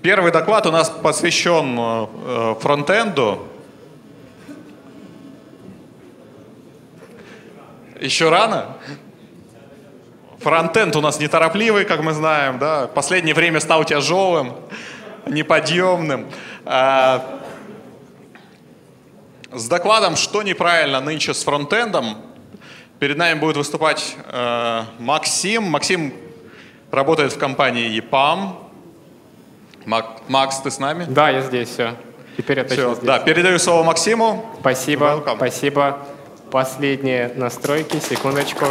Первый доклад у нас посвящен э, фронтенду. Еще рано? Фронтенд у нас неторопливый, как мы знаем, да. Последнее время стал тяжелым, неподъемным. А, с докладом «Что неправильно нынче с фронтендом» перед нами будет выступать э, Максим. Максим работает в компании EPAM. Мак, Макс, ты с нами? Да, я здесь, все. Теперь я Все, здесь. да, передаю слово Максиму. Спасибо, Welcome. спасибо. Последние настройки, секундочку.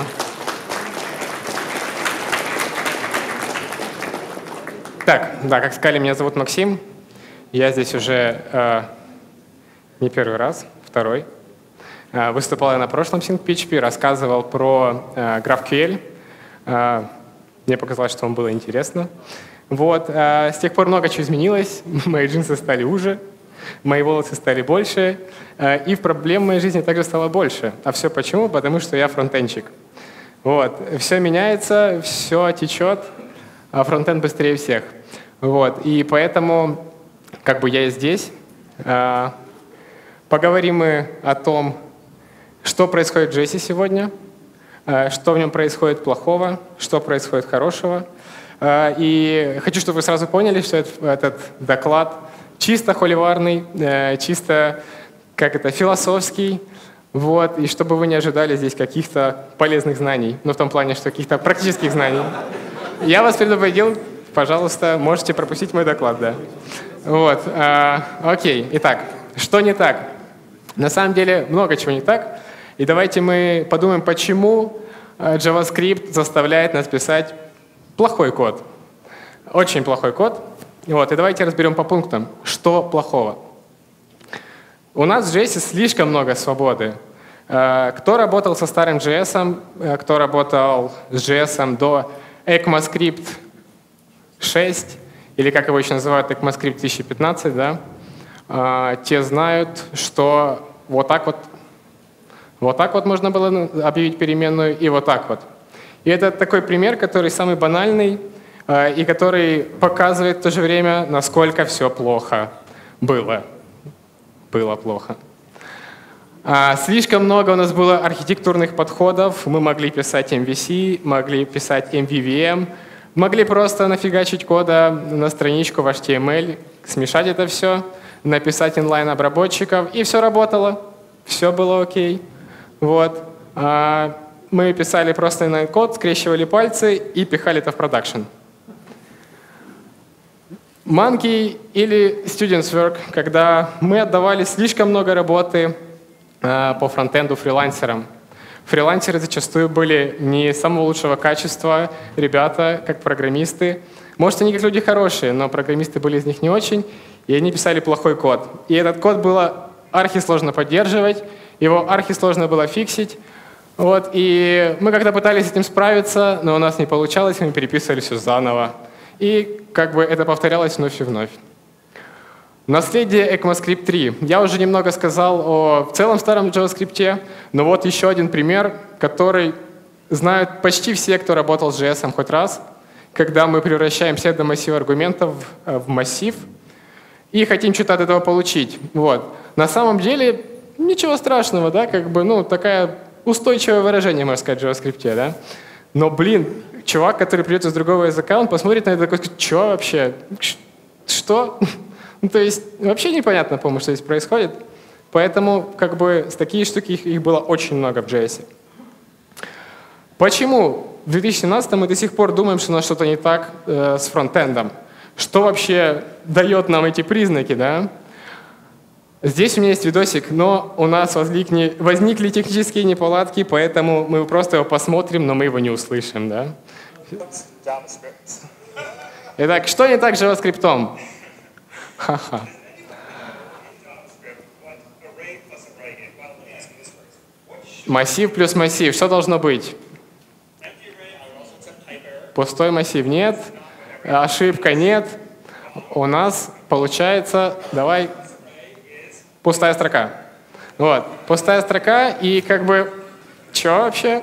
Так, да, как сказали, меня зовут Максим. Я здесь уже э, не первый раз, второй. Э, выступал я на прошлом SyncPHP, рассказывал про э, GraphQL. Э, мне показалось, что вам было интересно. Вот, э, с тех пор много чего изменилось. Мои джинсы стали уже, мои волосы стали больше, э, и проблем в моей жизни также стало больше. А все почему? Потому что я фронтенчик. Вот, все меняется, все течет, а фронтенд быстрее всех. Вот, и поэтому как бы я и здесь. А, Поговорим мы о том, что происходит в JS сегодня, что в нем происходит плохого, что происходит хорошего. А, И хочу, чтобы вы сразу поняли, что этот, доклад чисто холиварный, э, чисто как это, философский, вот, и чтобы вы не ожидали здесь каких-то полезных знаний, ну, в том плане, что каких-то практических знаний. Я вас предупредил, пожалуйста, можете пропустить мой доклад, да. Вот, а, окей, итак, что не так? На самом деле много чего не так, и давайте мы подумаем, почему э, JavaScript заставляет нас писать плохой код. Очень плохой код. Вот, и давайте разберем по пунктам, что плохого. У нас в JS слишком много свободы. Э, Кто работал со старым JS, э, кто работал с JS до ECMAScript 6, или как его еще называют, ECMAScript 1015, да, э, те знают, что вот так вот, вот так вот можно было объявить переменную, и вот так вот. И это такой пример, который самый банальный, э, и который показывает в то же время, насколько все плохо было. Было плохо. А, Слишком много у нас было архитектурных подходов. Мы могли писать MVC, могли писать MVVM, могли просто нафигачить кода на страничку в HTML, смешать это все, написать inline-обработчиков, и все работало. Все было окей. Вот. А, Мы писали просто inline-код, скрещивали пальцы и пихали это в продакшн. Monkey или Students Work, когда мы отдавали слишком много работы э, по фронтенду фрилансерам. Фрилансеры зачастую были не самого лучшего качества ребята, как программисты. Может, они как люди хорошие, но программисты были из них не очень, и они писали плохой код. И этот код было архисложно поддерживать, его архисложно было фиксить. Вот, и мы когда пытались с этим справиться, но у нас не получалось, мы переписывали все заново. И как бы это повторялось вновь и вновь. Наследие ECMAScript 3. Я уже немного сказал о в целом старом JavaScript, но вот еще один пример, который знают почти все, кто работал с JS хоть раз, когда мы превращаем все до массива аргументов в, в массив и хотим что-то от этого получить. Вот. На самом деле ничего страшного, да, как бы, ну, такая устойчивое выражение, можно сказать, в JavaScript, да. Но, блин, чувак, который придет из другого языка, он посмотрит на это такой, что вообще? Что? Ну, то есть вообще непонятно, по-моему, что здесь происходит. Поэтому как бы такие штуки их, их было очень много в JS. Почему в 2017 мы до сих пор думаем, что у нас что-то не так э, с фронтендом? Что вообще дает нам эти признаки, да? Здесь у меня есть видосик, но у нас возникли, возникли технические неполадки, поэтому мы просто его посмотрим, но мы его не услышим, да? Итак, что не так с JavaScript? Массив плюс массив. Что должно быть? Пустой массив нет. Ошибка нет. У нас получается, давай, пустая строка. Вот, пустая строка и как бы, что вообще?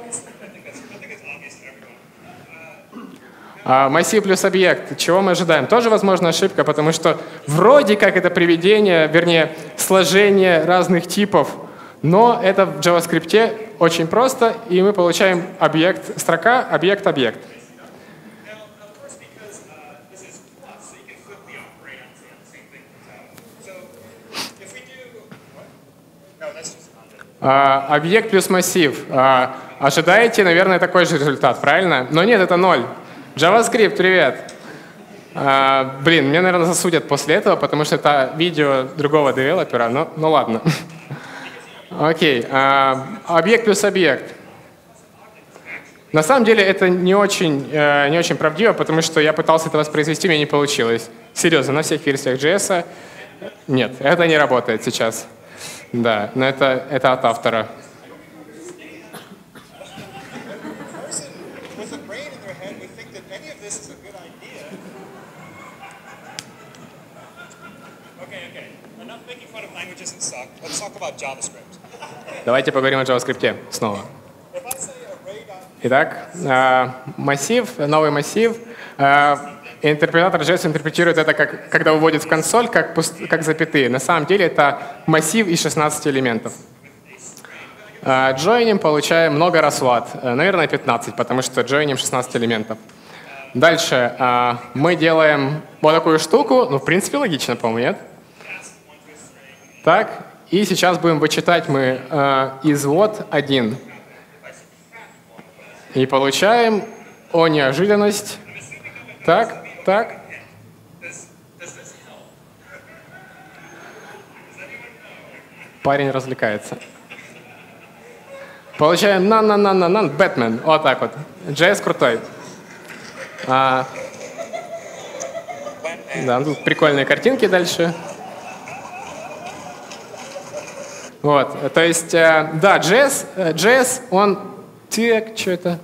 Массив плюс объект. Чего мы ожидаем? Тоже, возможно, ошибка, потому что вроде как это приведение, вернее, сложение разных типов, но это в JavaScript очень просто, и мы получаем объект строка, объект, объект. Объект плюс массив. А, ожидаете, наверное, такой же результат, правильно? Но нет, это ноль. JavaScript, привет. А, блин, мне, наверное, засудят после этого, потому что это видео другого девелопера, но ну ладно. Окей, а, объект плюс объект. На самом деле это не очень, э, не очень правдиво, потому что я пытался это воспроизвести, мне не получилось. Серьезно, на всех версиях JS нет, это не работает сейчас. Да, но это, это от автора. Давайте поговорим о JavaScript снова. Итак, а, массив, новый массив. А, интерпретатор JS интерпретирует это, как, когда выводит в консоль, как, как запятые. На самом деле это массив из 16 элементов. Джойним получаем много раз ват, э, наверное 15, потому что джойним 16 элементов. Дальше а, мы делаем вот такую штуку, ну в принципе логично, по-моему, нет? Так, и сейчас будем вычитать мы э, извод 1. И получаем, о неожиданность, так, так. Парень развлекается. Получаем на на на на на Бэтмен. Вот так вот. JS крутой. А, да, тут прикольные картинки дальше. Вот, то есть, э, да, JS, э, JS, он... Так, что это?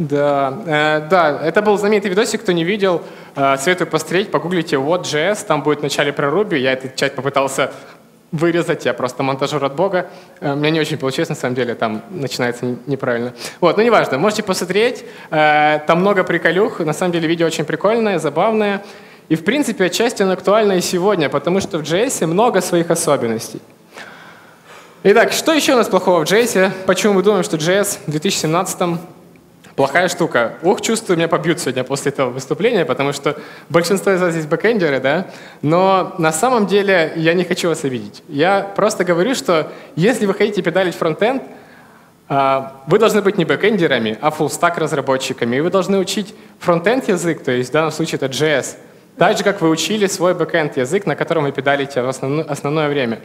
Да, э, да, это был знаменитый видосик, кто не видел, советую посмотреть, погуглите вот JS, там будет в начале про Ruby, я этот часть попытался вырезать, я просто монтажер от бога. У меня не очень получилось, на самом деле, там начинается неправильно. Вот, но неважно, можете посмотреть, там много приколюх, на самом деле видео очень прикольное, забавное, и в принципе отчасти оно актуально и сегодня, потому что в JS много своих особенностей. Итак, что еще у нас плохого в JS? Почему мы думаем, что JS в 2017 плохая штука? Ух, чувствую, меня побьют сегодня после этого выступления, потому что большинство из вас здесь бэкэндеры, да? Но на самом деле я не хочу вас обидеть. Я просто говорю, что если вы хотите педалить фронтенд, а, вы должны быть не бэкэндерами, а фуллстак разработчиками. И вы должны учить фронтенд язык, то есть в данном случае это JS, так же, как вы учили свой бэкэнд язык, на котором вы педалите в основное время.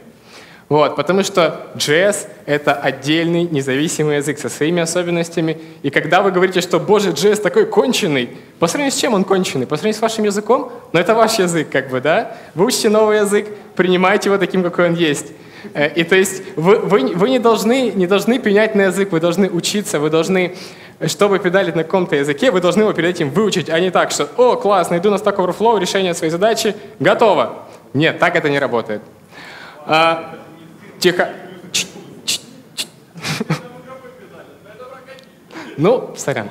Вот, потому что JS — это отдельный независимый язык со своими особенностями. И когда вы говорите, что, боже, JS такой конченый, по сравнению с чем он конченый? По сравнению с вашим языком? Но это ваш язык, как бы, да? Вы учите новый язык, принимайте его таким, какой он есть. Э, и то есть вы, вы, вы не, должны, не должны пенять на язык, вы должны учиться, вы должны, чтобы педалить на каком-то языке, вы должны его перед этим выучить, а не так, что «О, классно, иду на Stack Overflow, решение своей задачи, готово». Нет, так это не работает. Тихо. Ну, сорян.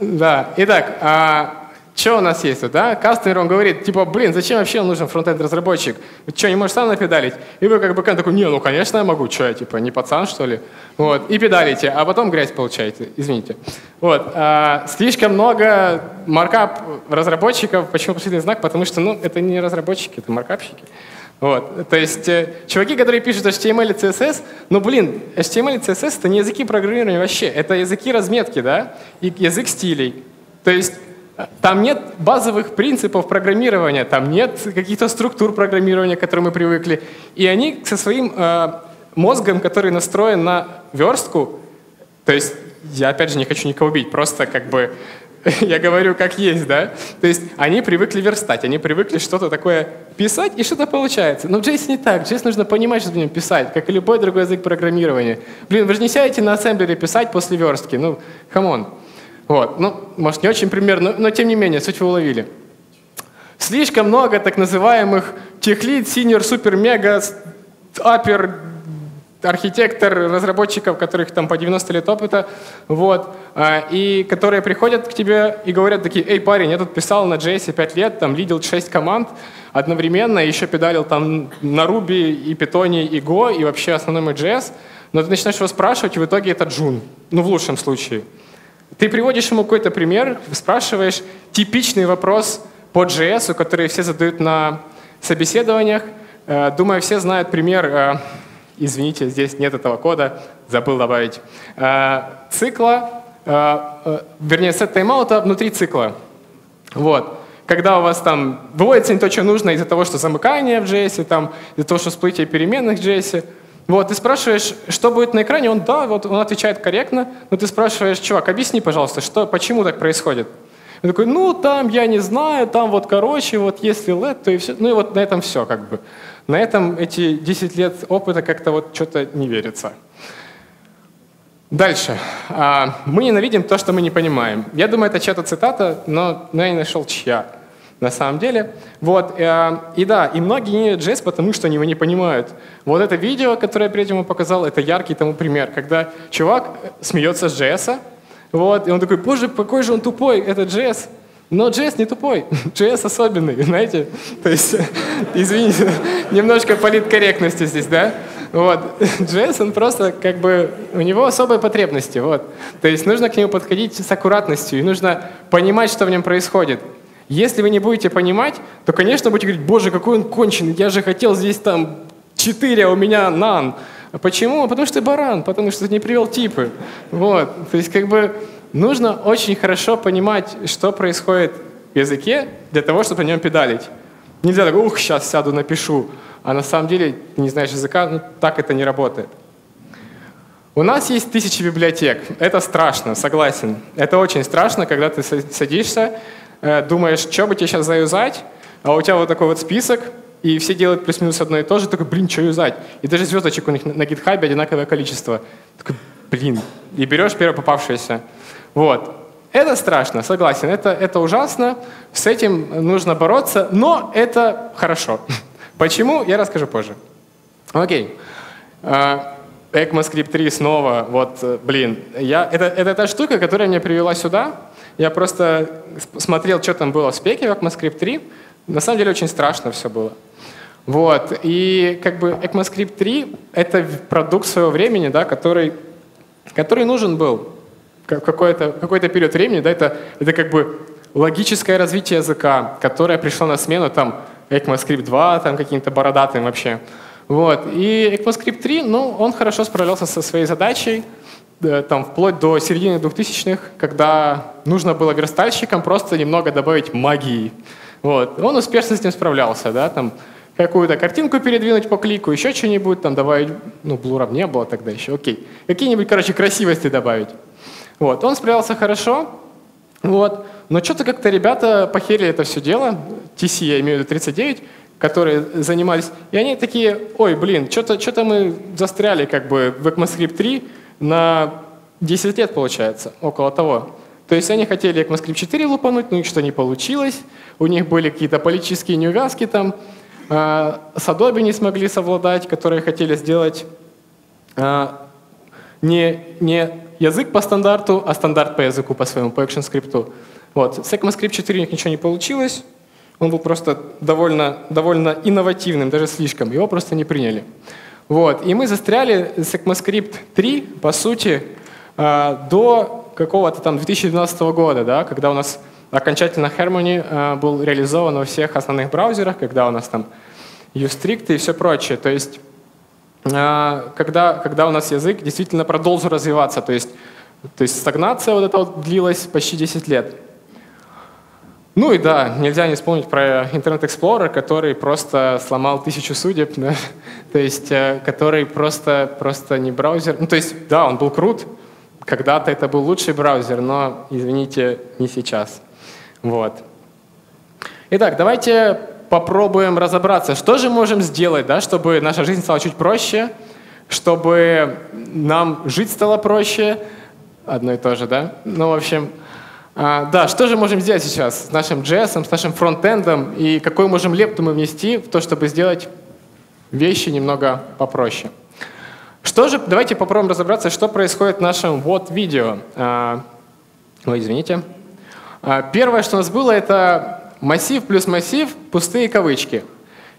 Да, итак, а, что у нас есть тут, да? Кастомер, он говорит, типа, блин, зачем вообще нужен фронтенд разработчик? Что, не можешь сам напедалить? И вы как бы такой, не, ну, конечно, я могу, что я, типа, не пацан, что ли? Вот, и педалите, а потом грязь получаете, извините. Вот, а, слишком много маркап разработчиков, почему последний знак? Потому что, ну, это не разработчики, это маркапщики. Вот. То есть э, чуваки, которые пишут HTML и CSS, ну блин, HTML и CSS это не языки программирования вообще, это языки разметки, да, и язык стилей. То есть э, там нет базовых принципов программирования, там нет каких-то структур программирования, к которым мы привыкли. И они со своим э, мозгом, который настроен на верстку, то есть я опять же не хочу никого убить, просто как бы Я говорю, как есть, да? То есть они привыкли верстать, они привыкли что-то такое писать, и что-то получается. Но в JS не так. JS нужно понимать, что в нем писать, как и любой другой язык программирования. Блин, вы же не сядете на ассемблере писать после верстки. Ну, come on. Вот. Ну, может, не очень пример, но, но тем не менее, суть вы уловили. Слишком много так называемых техлит, синер, супер, мега, апер, архитектор разработчиков, которых там по 90 лет опыта, вот, а, и которые приходят к тебе и говорят такие, эй, парень, я тут писал на JS 5 лет, там лидил 6 команд одновременно, еще педалил там на Ruby и Python и Go, и вообще основной JS, но ты начинаешь его спрашивать, и в итоге это джун, ну, в лучшем случае. Ты приводишь ему какой-то пример, спрашиваешь типичный вопрос по JS, который все задают на собеседованиях. Э, думаю, все знают пример э, извините, здесь нет этого кода, забыл добавить, э, цикла, э, э, вернее, сет тайм-аута внутри цикла. Вот. Когда у вас там выводится не то, что нужно из-за того, что замыкание в JS, там, из-за того, что всплытие переменных в JS, вот, ты спрашиваешь, что будет на экране, он, да, вот он отвечает корректно, но ты спрашиваешь, чувак, объясни, пожалуйста, что, почему так происходит? Он такой, ну, там, я не знаю, там вот, короче, вот, если LED, то и все. Ну, и вот на этом все, как бы. На этом эти 10 лет опыта как-то вот что-то не верится. Дальше. А, мы ненавидим то, что мы не понимаем. Я думаю, это чья-то цитата, но, но я не нашел чья на самом деле. Вот, э, и да, и многие не JS, потому что они его не понимают. Вот это видео, которое я этим показал, это яркий тому пример, когда чувак смеется с JS, вот, и он такой, боже, какой же он тупой, это JS. Но JS не тупой, JS особенный, знаете? То есть, извините, немножко политкорректности здесь, да? Вот. JS, он просто как бы, у него особые потребности, вот. То есть нужно к нему подходить с аккуратностью, и нужно понимать, что в нем происходит. Если вы не будете понимать, то, конечно, будете говорить, боже, какой он конченый, я же хотел здесь там 4, а у меня none. Почему? Потому что ты баран, потому что ты не привел типы. Вот. То есть как бы нужно очень хорошо понимать, что происходит в языке для того, чтобы на нем педалить. Нельзя так, ух, сейчас сяду, напишу. А на самом деле, ты не знаешь языка, ну, так это не работает. У нас есть тысячи библиотек. Это страшно, согласен. Это очень страшно, когда ты садишься, э, думаешь, что бы тебе сейчас заюзать, а у тебя вот такой вот список, и все делают плюс-минус одно и то же, такой, блин, что юзать? И даже звездочек у них на гитхабе одинаковое количество. Такой, блин, и берешь первое попавшееся. Вот. Это страшно, согласен, это, это ужасно, с этим нужно бороться, но это хорошо. Почему, я расскажу позже. Окей. А, ECMAScript 3 снова, вот, блин, я, это, это та штука, которая меня привела сюда. Я просто смотрел, что там было в спеке в ECMAScript 3. На самом деле очень страшно все было. Вот, и как бы ECMAScript 3 — это продукт своего времени, да, который, который нужен был какой-то какой период времени, да, это, это как бы логическое развитие языка, которое пришло на смену там ECMAScript 2, там каким-то бородатым вообще. Вот. И ECMAScript 3, ну, он хорошо справлялся со своей задачей, там, вплоть до середины 2000-х, когда нужно было верстальщикам просто немного добавить магии. Вот. Он успешно с этим справлялся, да, там, какую-то картинку передвинуть по клику, еще что-нибудь, там, добавить, ну, блуров не было тогда еще, окей. Какие-нибудь, короче, красивости добавить. Вот, он справился хорошо, вот, но что-то как-то ребята похерили это все дело, TC, я имею в виду 39, которые занимались, и они такие, ой, блин, что-то что мы застряли как бы в ECMAScript 3 на 10 лет получается, около того. То есть они хотели ECMAScript 4 лупануть, но у них что не получилось, у них были какие-то политические неувязки там, а, с Adobe не смогли совладать, которые хотели сделать а, не, не язык по стандарту, а стандарт по языку по своему, по ActionScript. Вот. С ECMAScript 4 у них ничего не получилось. Он был просто довольно, довольно инновативным, даже слишком. Его просто не приняли. Вот. И мы застряли с ECMAScript 3, по сути, а, до какого-то там 2012 года, да, когда у нас окончательно Harmony а, был реализован во всех основных браузерах, когда у нас там Ustrict и все прочее. То есть когда, когда у нас язык действительно продолжил развиваться. То есть, то есть стагнация вот эта вот длилась почти 10 лет. Ну и да, нельзя не вспомнить про Internet Explorer, который просто сломал тысячу судеб, да? то есть э, который просто, просто не браузер. Ну то есть да, он был крут, когда-то это был лучший браузер, но, извините, не сейчас. Вот. Итак, давайте попробуем разобраться, что же можем сделать, да, чтобы наша жизнь стала чуть проще, чтобы нам жить стало проще. Одно и то же, да? Ну, в общем, а, да, что же можем сделать сейчас с нашим JS, с нашим фронтендом, и какой можем лепту мы внести в то, чтобы сделать вещи немного попроще. Что же, давайте попробуем разобраться, что происходит в нашем вот видео. А, ой, извините. А, первое, что у нас было, это массив плюс массив, пустые кавычки.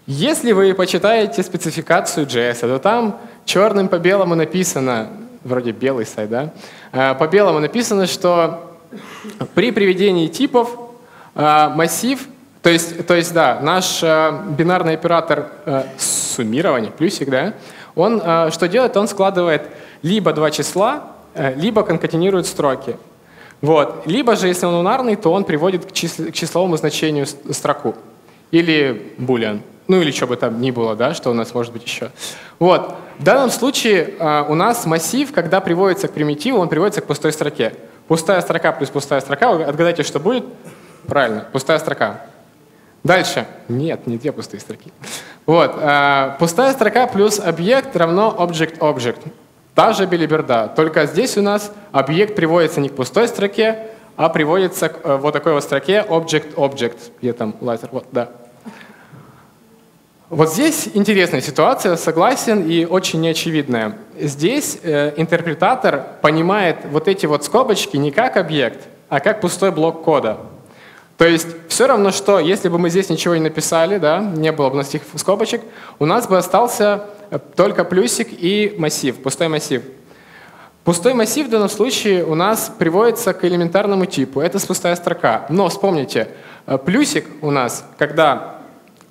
Если вы почитаете спецификацию JS, то там черным по белому написано, вроде белый сайт, да? А, по белому написано, что при приведении типов а, массив, то есть, то есть да, наш бинарный оператор суммирования, плюсик, да, он что делает? Он складывает либо два числа, либо конкатинирует строки. Вот. Либо же, если он унарный, то он приводит к, числ к числовому значению строку. Или boolean. Ну или что бы там ни было, да, что у нас может быть еще. Вот. В данном случае э, у нас массив, когда приводится к примитиву, он приводится к пустой строке. Пустая строка плюс пустая строка, вы отгадайте, что будет? Правильно, пустая строка. Дальше. Нет, не две пустые строки. Вот. Э, пустая строка плюс объект равно object-object. Та же билиберда, только здесь у нас объект приводится не к пустой строке, а приводится к э, вот такой вот строке object-object. Где там лазер? Вот, да. Вот здесь интересная ситуация, согласен, и очень неочевидная. Здесь э, интерпретатор понимает вот эти вот скобочки не как объект, а как пустой блок кода. То есть все равно, что если бы мы здесь ничего не написали, да, не было бы у нас этих скобочек, у нас бы остался только плюсик и массив, пустой массив. Пустой массив в данном случае у нас приводится к элементарному типу. Это пустая строка. Но вспомните, э, плюсик у нас, когда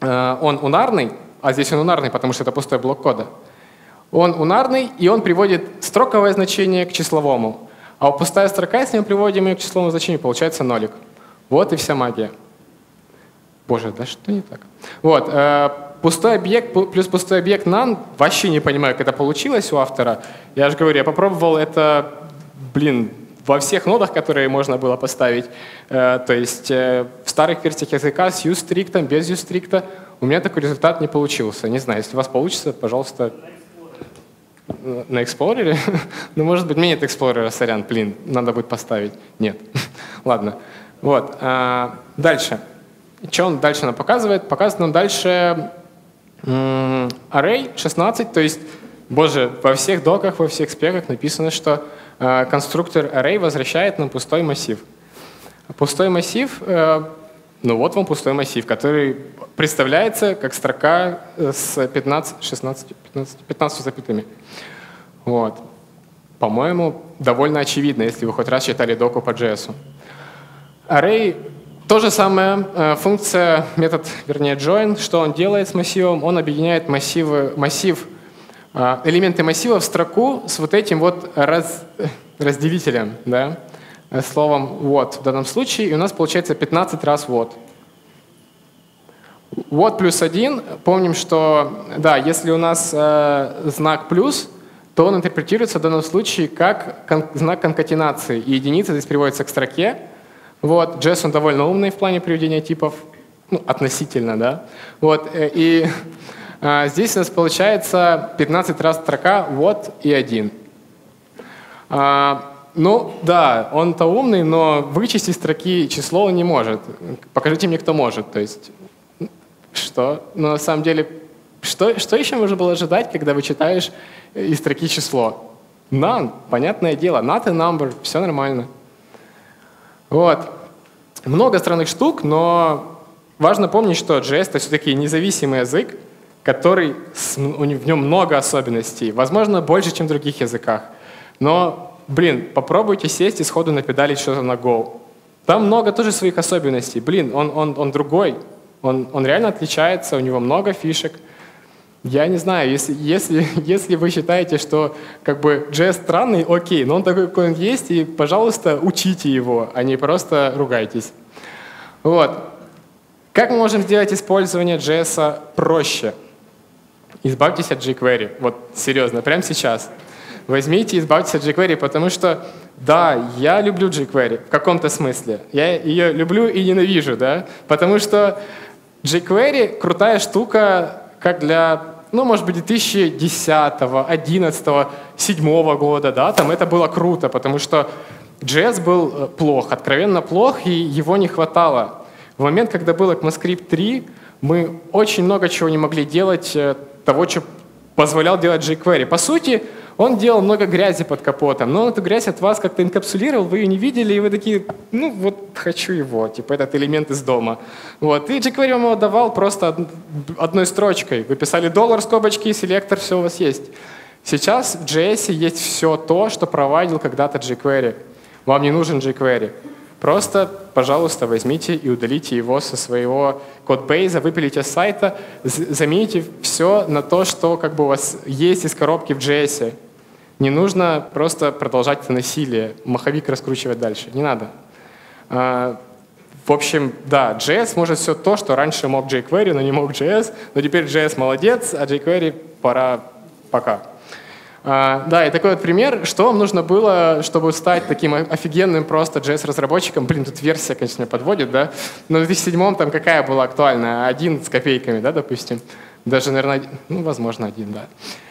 э, он унарный, а здесь он унарный, потому что это пустой блок кода, он унарный, и он приводит строковое значение к числовому. А пустая строка, если мы приводим ее к числовому значению, получается нолик. Вот и вся магия. Боже, да что не так? Вот, э, пустой объект плюс пустой объект none, вообще не понимаю, как это получилось у автора. Я же говорю, я попробовал это, блин, во всех нодах, которые можно было поставить. Э, то есть э, в старых версиях языка с use без use у меня такой результат не получился. Не знаю, если у вас получится, пожалуйста, на Explorer? ну, может быть, мне нет Explorer, сорян, блин, надо будет поставить. Нет. Ладно. Вот. А, дальше. Что он дальше нам показывает? Показывает нам дальше Array 16, то есть, боже, во всех доках, во всех спеках написано, что э, конструктор array возвращает нам пустой массив. Пустой массив, э, ну вот вам пустой массив, который представляется как строка с 15, 16, 15, 15 запятыми. Вот. По-моему, довольно очевидно, если вы хоть раз читали доку по JS. Array то же самое, э, функция, метод, вернее, join, что он делает с массивом? Он объединяет массивы, массив, э, элементы массива в строку с вот этим вот раз, разделителем, да, э, словом вот в данном случае, и у нас получается 15 раз вот. Вот плюс один, помним, что, да, если у нас знак плюс, то он интерпретируется в данном случае как кон знак конкатенации, и единица здесь приводится к строке, вот, JS довольно умный в плане приведения типов, ну, относительно, да. Вот, э, и а, здесь у нас получается 15 раз строка вот и один. А, ну, да, он-то умный, но вычесть из строки число он не может. Покажите мне, кто может. То есть, что? Но на самом деле, что, что еще можно было ожидать, когда вы читаешь из строки число? None, понятное дело. Not a number, все нормально. Вот. Много странных штук, но важно помнить, что JS — это все-таки независимый язык, который, в нем много особенностей, возможно, больше, чем в других языках. Но, блин, попробуйте сесть и сходу напедалить что-то на Go. Там много тоже своих особенностей. Блин, он, он, он другой, он, он реально отличается, у него много фишек — я не знаю, если, если, если вы считаете, что как бы JS странный, окей, но он такой, какой он есть, и, пожалуйста, учите его, а не просто ругайтесь. Вот. Как мы можем сделать использование JS проще? Избавьтесь от jQuery. Вот серьезно, прямо сейчас. Возьмите и избавьтесь от jQuery, потому что, да, я люблю jQuery в каком-то смысле. Я ее люблю и ненавижу, да, потому что jQuery крутая штука как для ну, может быть, 2010, 2011, 2007 года, да, там это было круто, потому что JS был э, плох, откровенно плох, и его не хватало. В момент, когда был ECMAScript 3, мы очень много чего не могли делать, э, того, что позволял делать jQuery. По сути, Он делал много грязи под капотом, но он эту грязь от вас как-то инкапсулировал, вы ее не видели, и вы такие, ну вот хочу его, типа этот элемент из дома. Вот. И jQuery вам его давал просто одной строчкой. Вы писали доллар, скобочки, селектор, все у вас есть. Сейчас в JS есть все то, что проводил когда-то jQuery. Вам не нужен jQuery. Просто, пожалуйста, возьмите и удалите его со своего кодбейза, выпилите с сайта, замените все на то, что как бы у вас есть из коробки в JS. Не нужно просто продолжать это насилие, маховик раскручивать дальше. Не надо. А, в общем, да, JS может все то, что раньше мог jQuery, но не мог JS, но теперь JS молодец, а jQuery пора пока. А, да, и такой вот пример, что вам нужно было, чтобы стать таким офигенным просто JS-разработчиком. Блин, тут версия, конечно, подводит, да? Но в 2007 там какая была актуальная? Один с копейками, да, допустим? Даже, наверное, ну, возможно, один, да.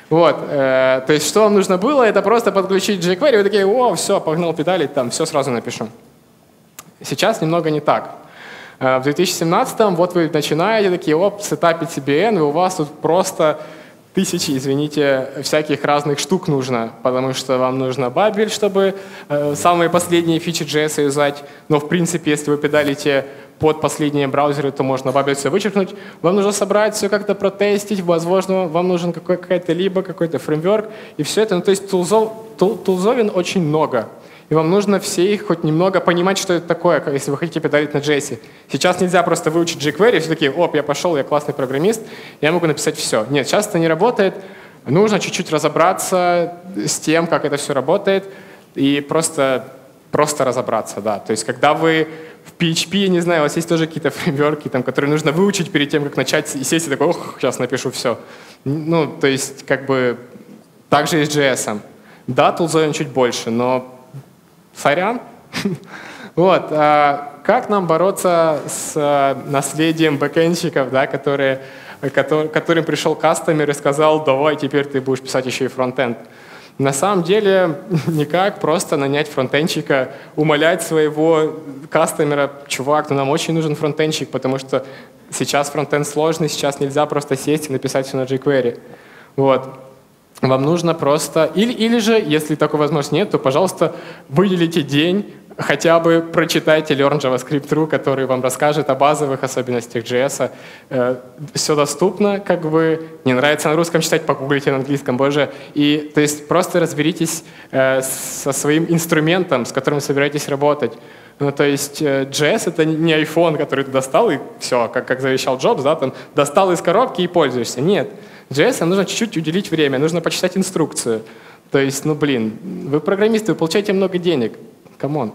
Вот, э, то есть что вам нужно было, это просто подключить jQuery, вы такие, о, все, погнал педали, там, все сразу напишу. Сейчас немного не так. Э, в 2017 вот вы начинаете такие, оп, сетапить CBN, и у вас тут просто тысячи, извините, всяких разных штук нужно, потому что вам нужно бабель, чтобы э, самые последние фичи JS юзать. Но, в принципе, если вы педалите под последние браузеры, то можно бабель все вычеркнуть. Вам нужно собрать все как-то протестить, возможно, вам нужен какой-то либо какой-то фреймворк, и все это. Ну, то есть тулзов, тул, тулзовин очень много и вам нужно все их хоть немного понимать, что это такое, если вы хотите педалить на JS. Сейчас нельзя просто выучить jQuery, все такие, оп, я пошел, я классный программист, я могу написать все. Нет, сейчас это не работает. Нужно чуть-чуть разобраться с тем, как это все работает, и просто, просто разобраться, да. То есть когда вы в PHP, я не знаю, у вас есть тоже какие-то фреймворки, там, которые нужно выучить перед тем, как начать, и сесть и такой, ох, сейчас напишу все. Ну, то есть, как бы, так же и с JS. Да, тулзовен чуть больше, но Сорян. Вот. А как нам бороться с а, наследием бэкэнщиков, да, которые, который, которым пришел кастомер и сказал, давай, теперь ты будешь писать еще и фронтенд. На самом деле никак, просто нанять фронтенщика, умолять своего кастомера, чувак, ну нам очень нужен фронтенщик, потому что сейчас фронтенд сложный, сейчас нельзя просто сесть и написать все на jQuery. Вот. Вам нужно просто... Или, или же, если такой возможности нет, то, пожалуйста, выделите день, хотя бы прочитайте Learn JavaScript Ru, который вам расскажет о базовых особенностях JS. Э, все доступно, как бы. Не нравится на русском читать, погуглите на английском, боже. И, то есть просто разберитесь э, со своим инструментом, с которым собираетесь работать. Ну, то есть JS — это не iPhone, который ты достал и все, как, как завещал Джобс, да, там, достал из коробки и пользуешься. Нет. JS нужно чуть-чуть уделить время, нужно почитать инструкцию. То есть, ну блин, вы программисты, вы получаете много денег. Come on.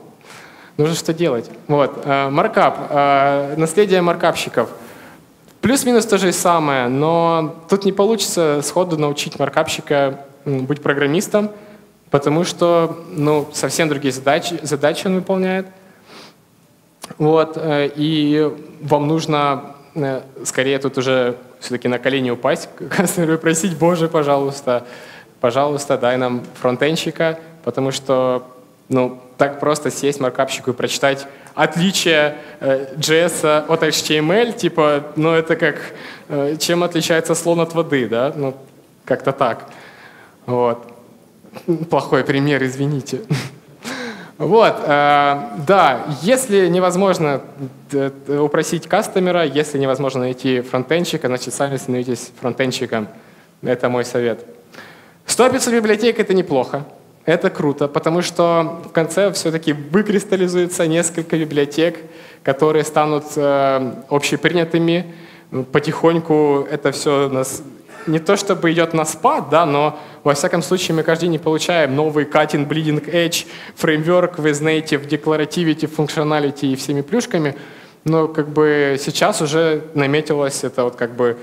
Нужно что делать. Вот. Э, markup. Э, наследие маркапщиков. Плюс-минус то же самое, но тут не получится сходу научить маркапщика быть программистом, потому что ну, совсем другие задачи, задачи он выполняет. Вот, э, и вам нужно скорее тут уже все-таки на колени упасть к просить, Боже, пожалуйста, пожалуйста, дай нам фронтенщика, потому что ну, так просто сесть маркапщику и прочитать отличие э, JS от HTML, типа, ну это как, э, чем отличается слон от воды, да, ну как-то так. Вот. Плохой пример, извините. Вот, э, да, если невозможно э, упросить кастомера, если невозможно найти фронтенщика, значит, сами становитесь фронтенщиком. Это мой совет. 100 500 библиотек — это неплохо. Это круто, потому что в конце все-таки выкристаллизуется несколько библиотек, которые станут э, общепринятыми. Потихоньку это все нас не то чтобы идет на спад, да, но во всяком случае мы каждый день получаем новый cutting, bleeding edge, фреймворк with native, declarativity, functionality и всеми плюшками. Но как бы сейчас уже наметилось это вот как бы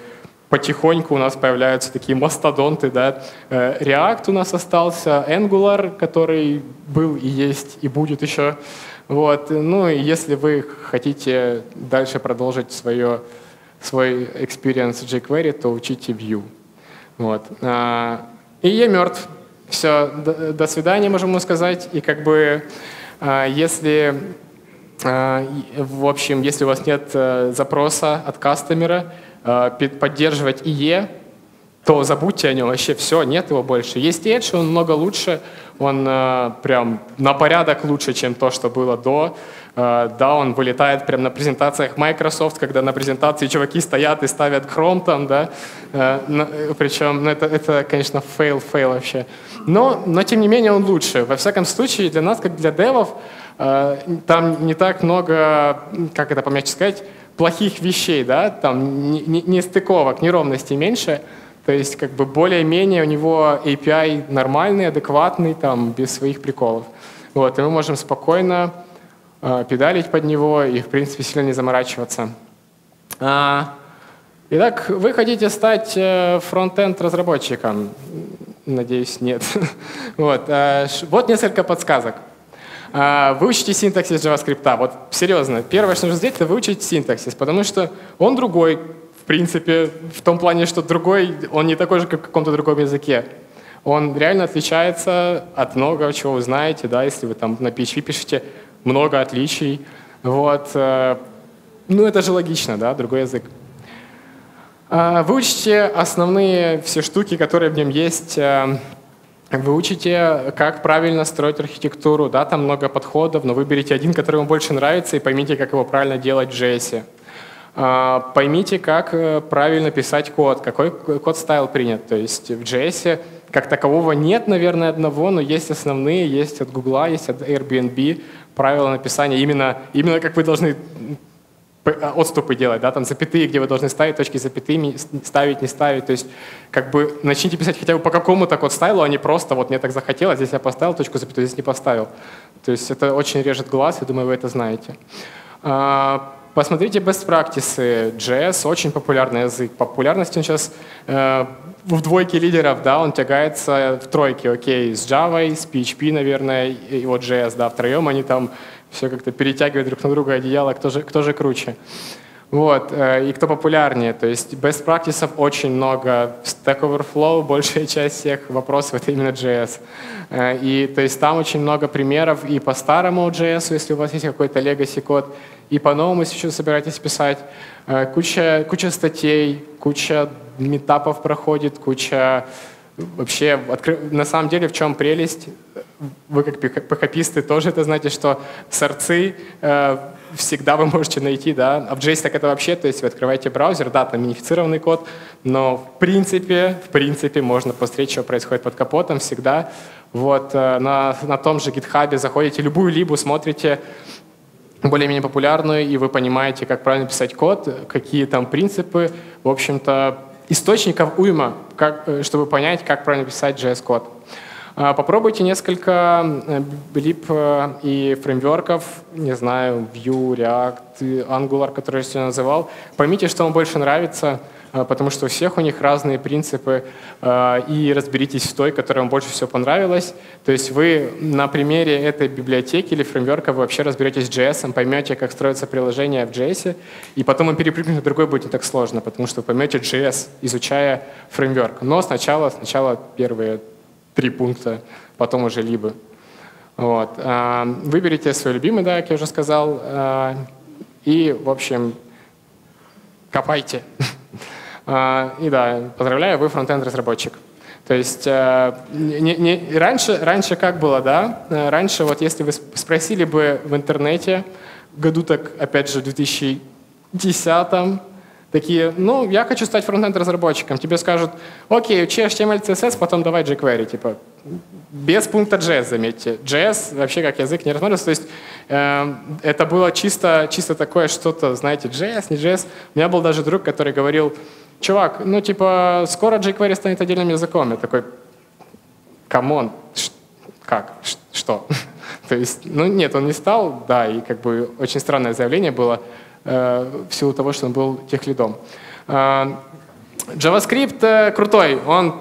потихоньку у нас появляются такие мастодонты, да. Э, React у нас остался, Angular, который был и есть, и будет еще. Вот. Ну и если вы хотите дальше продолжить свое свой experience jQuery, то учите Vue. Вот. А, и я мертв. Все, до, до свидания, можем ему сказать. И как бы, а, если, а, в общем, если у вас нет э, запроса от кастомера поддерживать IE, то забудьте о нем вообще, все, нет его больше. Есть Edge, он много лучше, он э, прям на порядок лучше, чем то, что было до. Э, да, он вылетает прямо на презентациях Microsoft, когда на презентации чуваки стоят и ставят Chrome там, да. Э, э, причем, ну, это, это, конечно, fail, fail вообще. Но, но, тем не менее, он лучше. Во всяком случае, для нас, как для девов, э, там не так много, как это помягче сказать, плохих вещей, да, там не, не, не стыковок, неровностей меньше. То есть как бы более-менее у него API нормальный, адекватный, там, без своих приколов. Вот, и мы можем спокойно э, педалить под него и, в принципе, сильно не заморачиваться. А, итак, вы хотите стать э, фронт-энд разработчиком? Надеюсь, нет. вот, э, вот несколько подсказок. Э, выучите синтаксис JavaScript. Вот серьезно, первое, что нужно сделать, это выучить синтаксис, потому что он другой, принципе, в том плане, что другой, он не такой же, как в каком-то другом языке. Он реально отличается от многого, чего вы знаете, да, если вы там на PHP пишете много отличий. Вот. Э, ну, это же логично, да, другой язык. А, выучите основные все штуки, которые в нем есть. Э, Выучите, как правильно строить архитектуру. Да, там много подходов, но выберите один, который вам больше нравится, и поймите, как его правильно делать в JS. А, поймите, как э, правильно писать код, какой код стайл принят. То есть в JS как такового нет, наверное, одного, но есть основные, есть от Google, есть от Airbnb правила написания, именно, именно как вы должны отступы делать, да, там запятые, где вы должны ставить, точки запятыми, ставить, не ставить. То есть как бы начните писать хотя бы по какому-то код стайлу, а не просто вот мне так захотелось, здесь я поставил точку запятую, здесь не поставил. То есть это очень режет глаз, я думаю, вы это знаете. А, Посмотрите best practices. JS очень популярный язык. Популярность он сейчас э, в двойке лидеров, да, он тягается в тройке, окей, с Java, с PHP, наверное, и вот JS, да, втроем они там все как-то перетягивают друг на друга одеяло, кто же, кто же круче. Вот, э, и кто популярнее. То есть best practices очень много. Stack Overflow, большая часть всех вопросов это именно JS. Э, и то есть там очень много примеров и по старому JS, если у вас есть какой-то legacy код, и по-новому, если еще собираетесь писать. Э, куча, куча статей, куча метапов проходит, куча вообще, на самом деле, в чем прелесть? Вы как php тоже это знаете, что сорцы э, всегда вы можете найти, да. А в JS так это вообще, то есть вы открываете браузер, да, там минифицированный код, но в принципе, в принципе можно посмотреть, что происходит под капотом всегда. Вот э, на, на том же GitHub заходите, любую либу смотрите, более-менее популярную, и вы понимаете, как правильно писать код, какие там принципы. В общем-то, источников уйма, как, э, чтобы понять, как правильно писать JS-код. А, попробуйте несколько лип э, и фреймворков, не знаю, Vue, React, Angular, который я сегодня называл. Поймите, что вам больше нравится – а, потому что у всех у них разные принципы, и разберитесь в той, которая вам больше всего понравилась. То есть вы на примере этой библиотеки или фреймворка вы вообще разберетесь с JS, поймете, как строится приложение в JS, и потом перепрыгнуть на другой будет не так сложно, потому что вы поймете JS, изучая фреймворк. Но сначала, сначала первые три пункта, потом уже либо. Вот. А, выберите свой любимый, да, как я уже сказал, и, в общем, копайте. А, и да, поздравляю, вы фронтенд разработчик. То есть не, не, раньше, раньше как было, да? Раньше вот если вы спросили бы в интернете, году так, опять же, в 2010 такие, ну, я хочу стать фронтенд разработчиком. Тебе скажут, окей, учи HTML, CSS, потом давай jQuery, типа, без пункта JS, заметьте. JS вообще как язык не рассматривается. То есть э, это было чисто, чисто такое что-то, знаете, JS, не JS. У меня был даже друг, который говорил, чувак, ну типа скоро jQuery станет отдельным языком. Я такой, come on, как, что? То есть, ну нет, он не стал, да, и как бы очень странное заявление было в силу того, что он был техлидом. Э, JavaScript э, крутой, он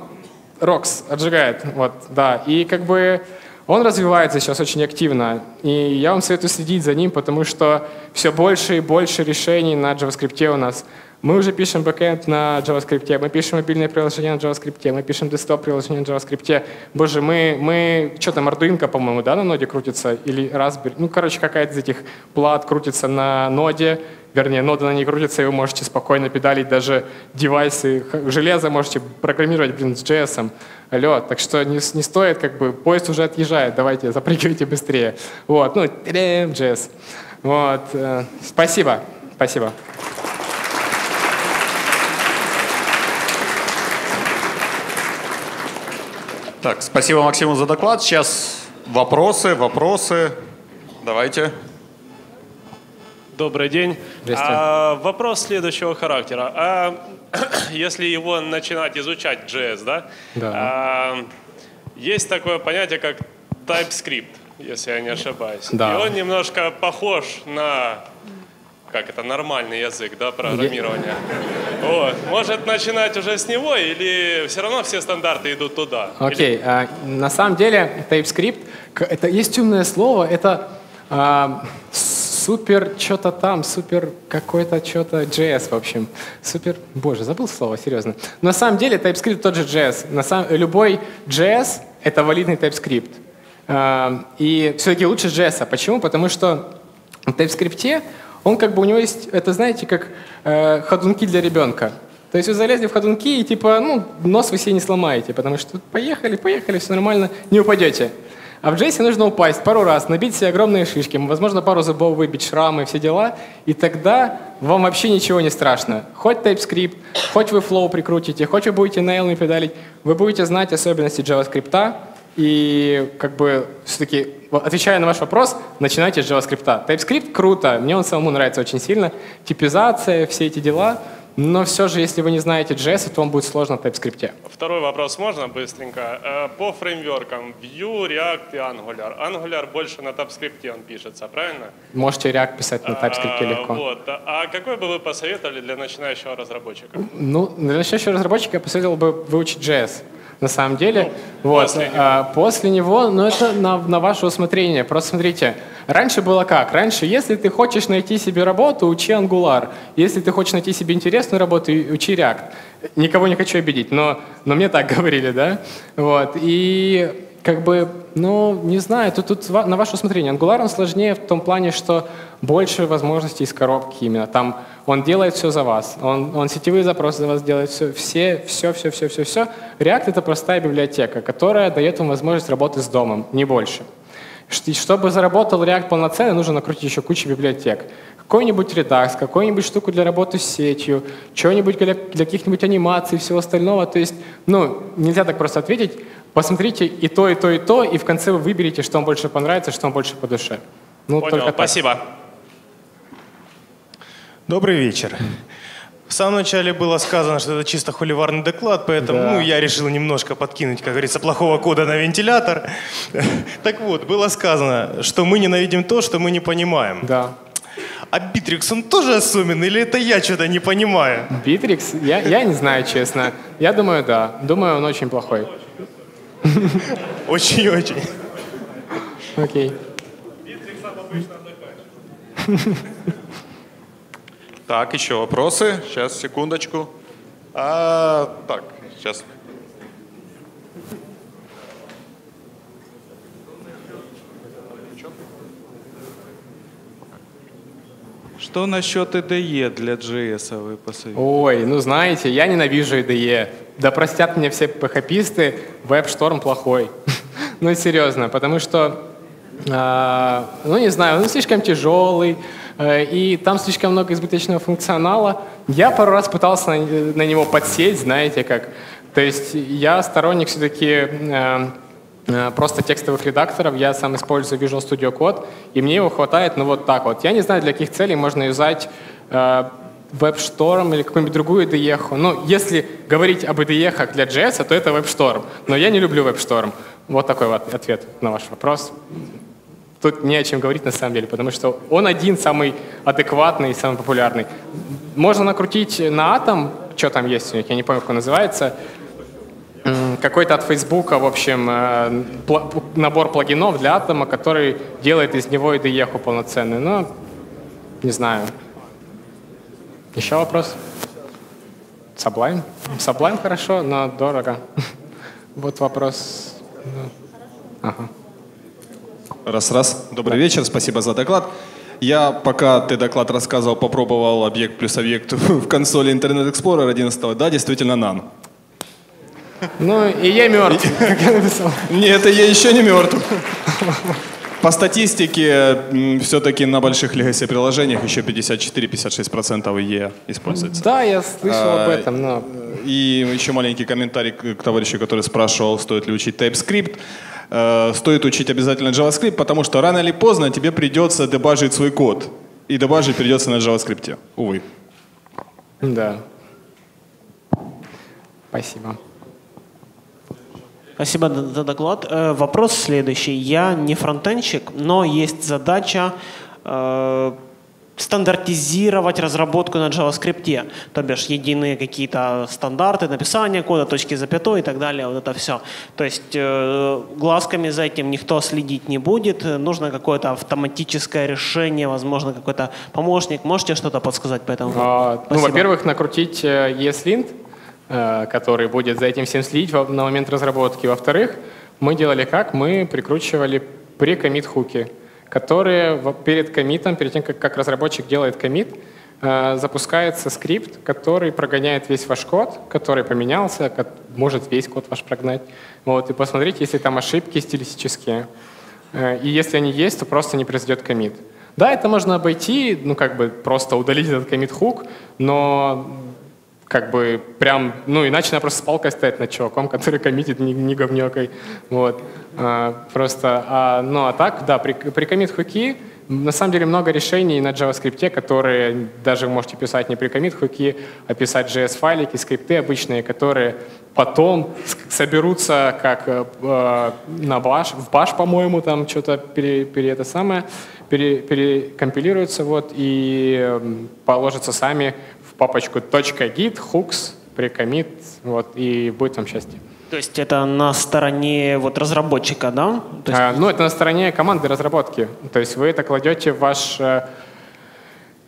rocks отжигает, вот, да, и как бы он развивается сейчас очень активно, и я вам советую следить за ним, потому что все больше и больше решений на JavaScript у нас. Мы уже пишем бэкэнд на JavaScript, мы пишем мобильное приложение на JavaScript, мы пишем десктоп приложение на JavaScript. Боже, мы, мы что там, Arduino, по-моему, да, на ноде крутится? Или Raspberry? Ну, короче, какая-то из этих плат крутится на ноде, вернее, ноды на ней крутятся, и вы можете спокойно педалить даже девайсы, железо можете программировать, блин, с JS. Алло, так что не, не стоит, как бы, поезд уже отъезжает, давайте, запрыгивайте быстрее. Вот, ну, JS. Вот, э, спасибо, спасибо. Так, спасибо Максиму за доклад. Сейчас вопросы, вопросы. Давайте. Добрый день. А, вопрос следующего характера. А если его начинать изучать JS, да? Да. А, есть такое понятие, как TypeScript, если я не ошибаюсь. Да. И он немножко похож на как это нормальный язык, да, программирования. Вот. Может начинать уже с него или все равно все стандарты идут туда? Окей, okay. а, на самом деле TypeScript, это есть умное слово, это а, супер что-то там, супер какой-то что-то JS, в общем. Супер, боже, забыл слово, серьезно. На самом деле TypeScript тот же JS. На самом, любой JS — это валидный TypeScript. А, и все-таки лучше JS. Почему? Потому что в TypeScript он как бы у него есть, это знаете, как э, ходунки для ребенка. То есть вы залезли в ходунки и типа, ну, нос вы себе не сломаете, потому что поехали, поехали, все нормально, не упадете. А в Джейсе нужно упасть пару раз, набить себе огромные шишки, возможно, пару зубов выбить, шрамы, все дела, и тогда вам вообще ничего не страшно. Хоть TypeScript, хоть вы Flow прикрутите, хоть вы будете nail педалить, вы будете знать особенности JavaScript, и как бы все-таки, отвечая на ваш вопрос, начинайте с JavaScript. TypeScript круто, мне он самому нравится очень сильно. Типизация, все эти дела. Но все же, если вы не знаете JS, то вам будет сложно в TypeScript. Второй вопрос можно быстренько? Э, по фреймворкам Vue, React и Angular. Angular больше на TypeScript он пишется, правильно? Можете React писать на TypeScript а, легко. Вот. А какой бы вы посоветовали для начинающего разработчика? Ну, для начинающего разработчика я посоветовал бы выучить JS на самом деле. Ну, вот. после, него. А, после него, ну это на, на ваше усмотрение. Просто смотрите, раньше было как? Раньше, если ты хочешь найти себе работу, учи Angular. Если ты хочешь найти себе интересную работу, учи React. Никого не хочу обидеть, но, но мне так говорили, да? Вот. И как бы, ну, не знаю, тут, тут на ваше усмотрение. Angular он сложнее в том плане, что больше возможностей из коробки именно. Там он делает все за вас. Он, он сетевые запросы за вас делает все, все, все, все, все, все, все. React — это простая библиотека, которая дает вам возможность работать с домом, не больше. Чтобы заработал React полноценно, нужно накрутить еще кучу библиотек. Какой-нибудь Redux, какую-нибудь штуку для работы с сетью, что-нибудь для, для каких-нибудь анимаций и всего остального. То есть, ну, нельзя так просто ответить. Посмотрите и то, и то, и то, и в конце вы выберете, что вам больше понравится, что вам больше по душе. Ну, Понял, только спасибо. Добрый вечер. В самом начале было сказано, что это чисто холиварный доклад, поэтому да. ну, я решил немножко подкинуть, как говорится, плохого кода на вентилятор. Так вот, было сказано, что мы ненавидим то, что мы не понимаем. Да. А Битрикс, он тоже особенный, или это я что-то не понимаю? Битрикс? Я, я не знаю, честно. Я думаю, да. Думаю, он очень плохой. Очень-очень. Окей. Так, еще вопросы? Сейчас, секундочку. А, так, сейчас. Что насчет IDE для JS вы посоветуете? Ой, ну знаете, я ненавижу IDE. Да простят мне все php WebStorm плохой. ну серьезно, потому что, э, ну не знаю, он слишком тяжелый, и там слишком много избыточного функционала. Я пару раз пытался на, на него подсесть, знаете как. То есть я сторонник все-таки э, э, просто текстовых редакторов. Я сам использую Visual Studio Code, и мне его хватает, ну вот так вот. Я не знаю, для каких целей можно юзать э, WebStorm или какую-нибудь другую IDE. Ну, если говорить об IDE для JS, то это WebStorm. Но я не люблю WebStorm. Вот такой вот ответ на ваш вопрос тут не о чем говорить на самом деле, потому что он один самый адекватный самый популярный. Можно накрутить на Атом, что там есть у них, я не помню, как он называется, какой-то от Фейсбука, в общем, э, набор плагинов для Атома, который делает из него и IDE полноценный. Но не знаю. Еще вопрос? Sublime? Sublime хорошо, но дорого. Вот вопрос. Раз-раз. Добрый вечер, спасибо за доклад. Я, пока ты доклад рассказывал, попробовал объект плюс объект в консоли Internet Explorer 11. Да, действительно, нан. Ну, и я мертв, как я написал. Нет, я еще не мертв. По статистике, все-таки на больших legacy приложениях еще 54-56% E используется. Да, я слышал об этом, но... И еще маленький комментарий к товарищу, который спрашивал, стоит ли учить TypeScript. Э, Стоит учить обязательно JavaScript, потому что рано или поздно тебе придется дебажить свой код. И дебажить придется на JavaScript, увы. Да. Спасибо. Спасибо за доклад. Э, Вопрос следующий. Я не фронтенщик, но есть задача э, стандартизировать разработку на JavaScript. То бишь единые какие-то стандарты написания кода, точки запятой и так далее, вот это все. То есть э, глазками за этим никто следить не будет. Нужно какое-то автоматическое решение, возможно, какой-то помощник. Можете что-то подсказать по этому? А, ну, во-первых, накрутить э, ESLint, э, который будет за этим всем следить на момент разработки. Во-вторых, мы делали как? Мы прикручивали pre-commit хуки, которые перед комитом, перед тем, как, как разработчик делает комит, э, запускается скрипт, который прогоняет весь ваш код, который поменялся, может весь код ваш прогнать. Вот, и посмотреть, если там ошибки стилистические. Э, И если они есть, то просто не произойдет комит. Да, это можно обойти, ну как бы просто удалить этот комит хук, но как бы прям, ну иначе надо просто с палкой стоять над чуваком, который коммитит не, не говнёкой. Вот. А, просто, а, ну а так, да, при, при commit хуки на самом деле много решений на JavaScript, которые даже можете писать не при commit хуки, а писать JS-файлики, скрипты обычные, которые потом соберутся как э, э, на баш, в баш, по-моему, там что-то пере, пере это самое, пере, перекомпилируются вот и эм, положатся сами папочку .git, hooks, прикомит, вот, и будет вам счастье. То есть это на стороне вот разработчика, да? То есть А, ну, это на стороне команды разработки. То есть вы это кладете в ваш э,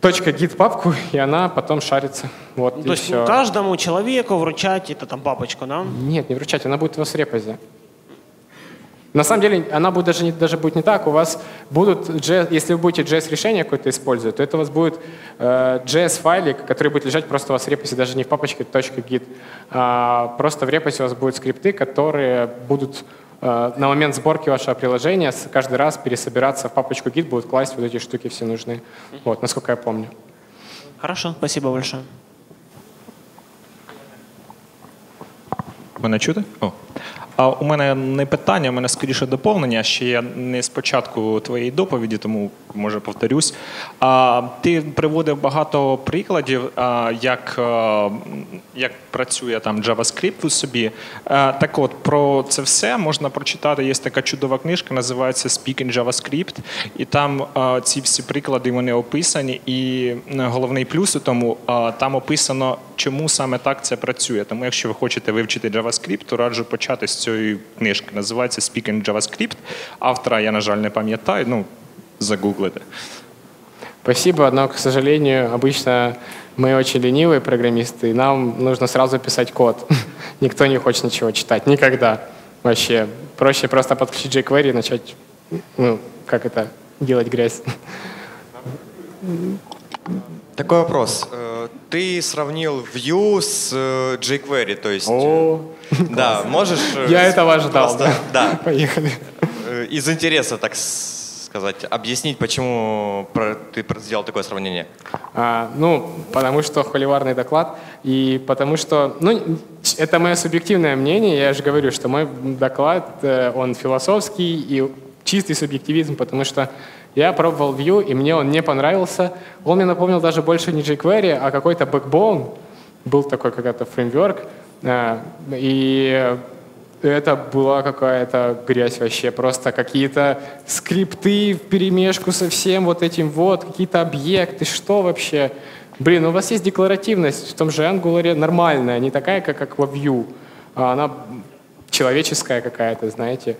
.git папку, и она потом шарится. Вот, Ну, То есть всё. каждому человеку вручать это там папочку, да? Нет, не вручать, она будет у вас в репозе. На самом деле, она будет даже, не, даже будет не так. У вас будут, JS если вы будете JS-решение какое-то использовать, то это у вас будет э, JS-файлик, который будет лежать просто у вас в репозе, даже не в папочке .git. А просто в репозе у вас будут скрипты, которые будут э, на момент сборки вашего приложения каждый раз пересобираться в папочку git, будут класть вот эти штуки все нужны. Вот, насколько я помню. Хорошо, спасибо большое. Мене чути? О. А у мене не питання, у мене скоріше доповнення. Ще я не спочатку твоєї доповіді, тому може повторюсь. Ти приводив багато прикладів, як, як працює там JavaScript у собі. А, так от, про це все можна прочитати. Є така чудова книжка, називається Speak in JavaScript. І там а, ці всі приклади вони описані. І е, головний плюс у тому, там описано, чому саме так це працює. Тому, якщо ви хочете вивчити JavaScript, то раджу почати з цієї книжки. Називається Speak in JavaScript. Автора я, на жаль, не пам'ятаю. Ну, загуглите. Спасибо, но, к сожалению, обычно мы очень ленивые программисты, и нам нужно сразу писать код. Никто не хочет ничего читать, никогда. Вообще, проще просто подключить jQuery и начать, ну, как это, делать грязь. Такой вопрос. Э, Ты сравнил Vue с э, jQuery, то есть... э, О, Да, можешь... э, я этого ожидал, просто, да. Да. Поехали. Из интереса, так сказать, объяснить, почему ты сделал такое сравнение. А, ну, потому что холиварный доклад, и потому что, ну, это мое субъективное мнение, я же говорю, что мой доклад, э, он философский и чистый субъективизм, потому что я пробовал Vue, и мне он не понравился. Он мне напомнил даже больше не jQuery, а какой-то Backbone. Был такой какой-то фреймворк. э, И это была какая-то грязь вообще, просто какие-то скрипты в перемешку со всем вот этим вот, какие-то объекты, что вообще? Блин, у вас есть декларативность в том же Angular нормальная, не такая, как, как во Vue, а она человеческая какая-то, знаете.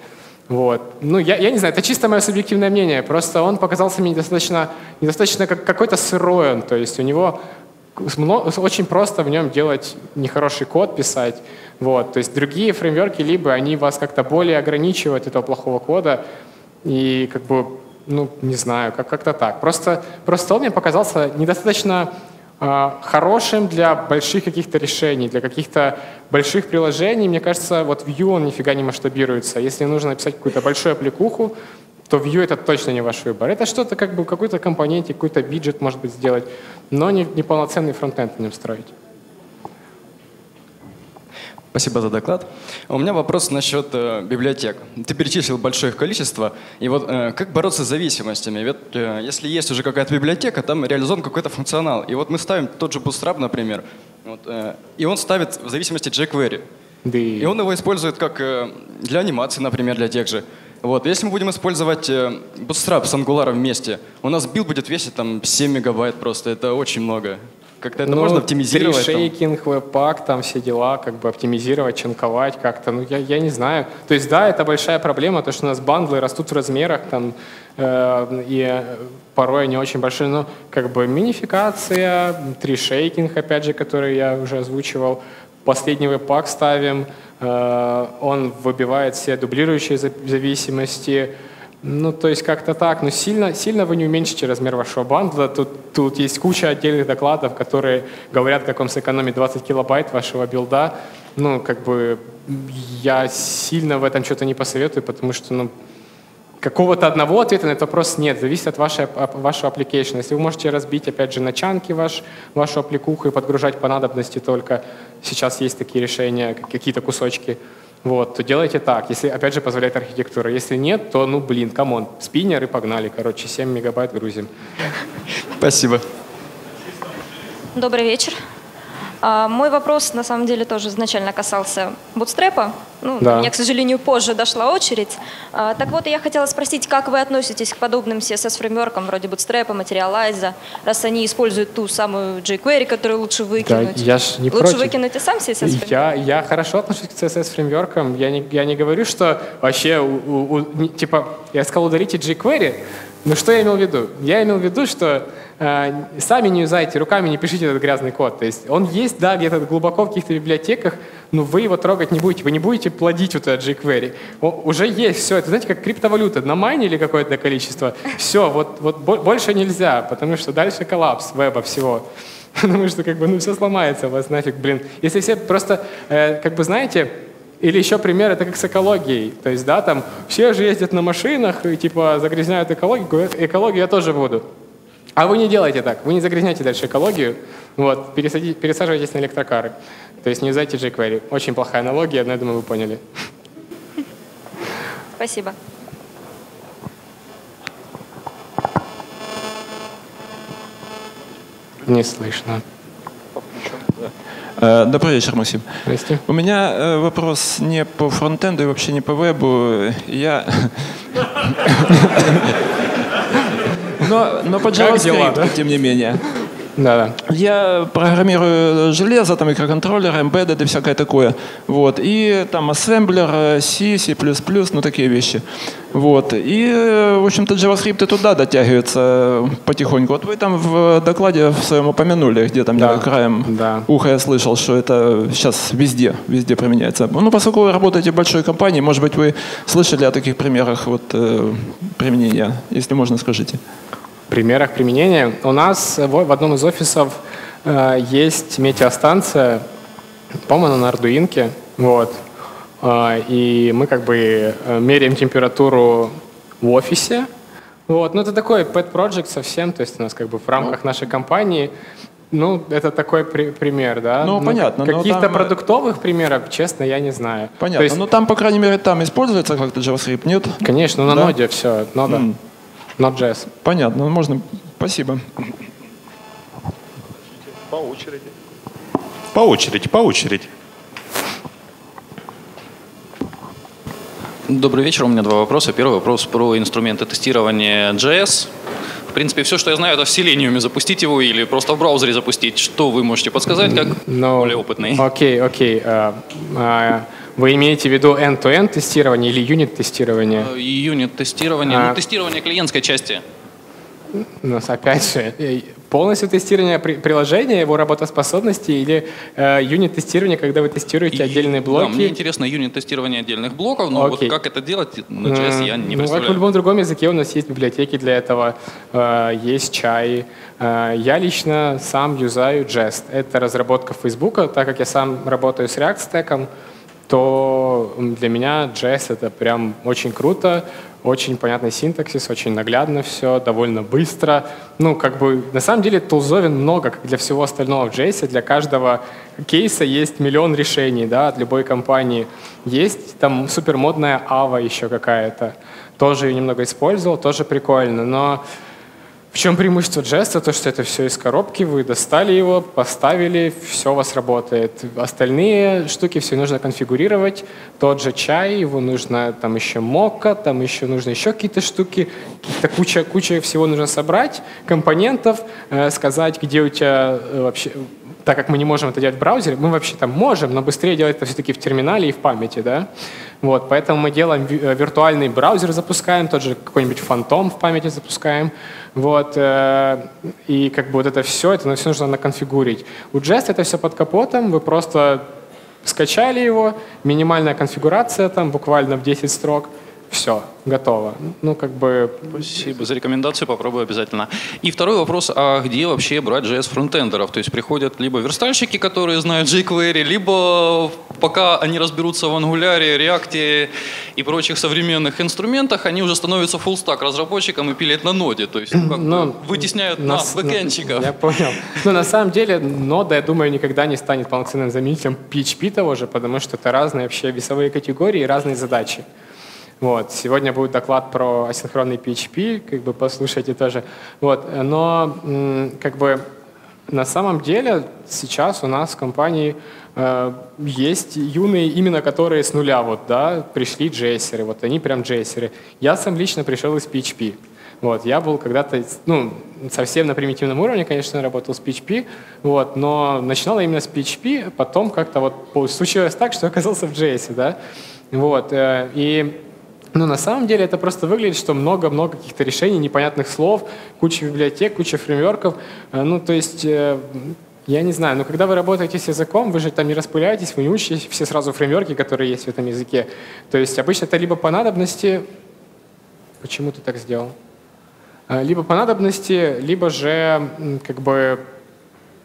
Вот. Ну, я, я не знаю, это чисто мое субъективное мнение. Просто он показался мне недостаточно, недостаточно как какой-то сырой он. То есть у него очень просто в нем делать нехороший код, писать. Вот. То есть другие фреймворки, либо они вас как-то более ограничивают этого плохого кода, и как бы ну, не знаю, как- как-то так. Просто, просто он мне показался недостаточно а, хорошим для больших каких-то решений, для каких-то больших приложений. Мне кажется, вот Vue он нифига не масштабируется. Если нужно написать какую-то большую аппликуху, то Vue это точно не ваш выбор. Это что-то как бы какой-то компонентик, какой-то биджет может быть сделать, но не, не полноценный фронтенд на нем строить. Спасибо за доклад. У меня вопрос насчет э, библиотек. Ты перечислил большое их количество. И вот э, как бороться с зависимостями? Ведь э, если есть уже какая-то библиотека, там реализован какой-то функционал. И вот мы ставим тот же Bootstrap, например, вот, э, и он ставит в зависимости jQuery. И он его использует как э, для анимации, например, для тех же. Вот. Если мы будем использовать э, Bootstrap с Angular вместе, у нас билд будет весить там 7 мегабайт просто. Это очень много. Как-то это Ну, можно оптимизировать? там? Tree shaking, Webpack, там все дела, как бы оптимизировать, чанковать как-то. Ну, я, я не знаю. То есть, да, это большая проблема, то, что у нас бандлы растут в размерах, там, э, и порой они очень большие. Но как бы минификация, tree shaking, опять же, который я уже озвучивал, последний веб-пак ставим, э, он выбивает все дублирующие за- зависимости, ну, то есть как-то так. Но сильно, сильно вы не уменьшите размер вашего бандла. Тут, тут есть куча отдельных докладов, которые говорят, как вам сэкономить 20 килобайт вашего билда. Ну, как бы я сильно в этом что-то не посоветую, потому что, ну, какого-то одного ответа на этот вопрос нет. Зависит от вашей, вашего application. Если вы можете разбить, опять же, на чанки ваш, вашу аппликуху и подгружать по надобности только, сейчас есть такие решения, как- какие-то кусочки, вот, то делайте так, если, опять же, позволяет архитектура. Если нет, то, ну, блин, come on, спиннер и погнали, короче, 7 мегабайт грузим. Спасибо. Добрый вечер. А, Мой вопрос, на самом деле, тоже изначально касался Bootstrap а. Ну, Да. Мне, к сожалению, позже дошла очередь. А, Так вот, я хотела спросить, как вы относитесь к подобным CSS-фреймворкам вроде Bootstrap, Materialize, раз они используют ту самую jQuery, которую лучше выкинуть? я ж не лучше против. выкинуть и сам CSS-фреймворк? Я, я хорошо отношусь к CSS-фреймворкам. Я не, я не говорю, что вообще, у- у- у- типа, я сказал удалите jQuery, но что я имел в виду? Я имел в виду, что сами не юзайте, руками не пишите этот грязный код. То есть он есть, да, где-то глубоко в каких-то библиотеках, но вы его трогать не будете. Вы не будете плодить вот этот jQuery. О, уже есть все. Это, знаете, как криптовалюта. Намайнили какое-то количество. Все, вот, вот бо- больше нельзя, потому что дальше коллапс веба всего. Потому что как бы ну все сломается у вас нафиг, блин. Если все просто, э, как бы знаете, или еще пример, это как с экологией. То есть, да, там все же ездят на машинах и типа загрязняют экологию. Говорят, Экологию я тоже буду. А вы не делайте так. Вы не загрязняйте дальше экологию. Вот, пересади- пересаживайтесь на электрокары. То есть не юзайте jQuery. Очень плохая аналогия, но я думаю, вы поняли. Спасибо. Не слышно. Э, Добрый вечер, Максим. Здрасте. У меня э, вопрос не по фронтенду и вообще не по вебу. Я... Но, но по JavaScript, тем не менее. Да, да. Я программирую железо, там микроконтроллеры, embedded и всякое такое. Вот. И там ассемблер, C, C++, ну такие вещи. Вот. И, в общем-то, JavaScript и туда дотягивается потихоньку. Вот вы там в докладе в своем упомянули, где там Да, краем да. уха я слышал, что это сейчас везде, везде применяется. Ну, поскольку вы работаете в большой компании, может быть, вы слышали о таких примерах вот, э, применения. Если можно, скажите. Примерах применения. У нас в одном из офисов э, есть метеостанция, по-моему, на Ардуинке. Вот. Э, и мы как бы э, меряем температуру в офисе. Вот. Ну, это такой pet project совсем, то есть у нас как бы в рамках нашей компании ну, это такой при- пример, да. Ну, понятно, но Каких-то там, продуктовых примеров, честно, я не знаю. Понятно. То есть, Но там, по крайней мере, там используется как-то JavaScript, нет? Конечно, на Да? ноде все, нода. М. Node.js. Понятно, ну, можно. Спасибо. По очереди. По очереди, по очереди. Добрый вечер. У меня два вопроса. Первый вопрос про инструменты тестирования JS. В принципе, все, что я знаю, это в Selenium запустить его или просто в браузере запустить. Что вы можете подсказать, как более опытный? Окей, окей. Вы имеете в виду end-to-end тестирование или юнит тестирование? Э, Юнит тестирование, А. ну, тестирование клиентской части. У нас опять же, э, полностью тестирование при- приложения, его работоспособности или э, юнит-тестирование, когда вы тестируете отдельные блоки? Да, мне интересно юнит-тестирование отдельных блоков, но Окей. вот как это делать на JS я не ну, как в представляю. любом другом языке у нас есть библиотеки для этого, э, есть чай. Э, я лично сам юзаю Jest. Это разработка Фейсбука, так как я сам работаю с React стеком, то для меня Jest это прям очень круто, очень понятный синтаксис, очень наглядно все, довольно быстро. Ну, как бы, на самом деле, тулзовин много, как для всего остального в JS. Для каждого кейса есть миллион решений, да, от любой компании. Есть там супермодная Ava еще какая-то. Тоже ее немного использовал, тоже прикольно. Но в чем преимущество Jest? То, что это все из коробки, вы достали его, поставили, все у вас работает. Остальные штуки все нужно конфигурировать. Тот же чай, его нужно там еще мока, там еще нужно еще какие-то штуки, каких-то куча, куча всего нужно собрать, компонентов, э, сказать, где у тебя э, вообще так как мы не можем это делать в браузере, мы вообще там можем, но быстрее делать это все-таки в терминале и в памяти, да. Вот, поэтому мы делаем э, виртуальный браузер, запускаем, тот же какой-нибудь фантом в памяти запускаем. Вот, э, и как бы вот это все, это все нужно наконфигурить. У Jest это все под капотом, вы просто скачали его, минимальная конфигурация там буквально в 10 строк, все, готово. Ну, как бы... Спасибо за рекомендацию, попробую обязательно. И второй вопрос, а где вообще брать JS фронтендеров? То есть приходят либо верстальщики, которые знают jQuery, либо пока они разберутся в Angular, React и прочих современных инструментах, они уже становятся full stack разработчиком и пилят на ноде. То есть ну, как бы вытесняют нас, бэкэнщиков. Я понял. Но на самом деле нода, я думаю, никогда не станет полноценным заменителем PHP того же, потому что это разные вообще весовые категории и разные задачи. Вот. Сегодня будет доклад про асинхронный PHP, как бы послушайте тоже. Вот. Но как бы на самом деле сейчас у нас в компании э, есть юные, именно которые с нуля вот, да, пришли джейсеры, вот они прям джейсеры. Я сам лично пришел из PHP. Вот, я был когда-то, ну, совсем на примитивном уровне, конечно, работал с PHP, вот, но начинал именно с PHP, потом как-то вот случилось так, что оказался в JS, да, вот, э, и ну, на самом деле это просто выглядит, что много-много каких-то решений, непонятных слов, куча библиотек, куча фреймворков. Э, Ну, то есть, э, я не знаю, но когда вы работаете с языком, вы же там не распыляетесь, вы не учите все сразу фреймворки, которые есть в этом языке. То есть обычно это либо по надобности... Почему ты так сделал? Э, Либо по надобности, либо же как бы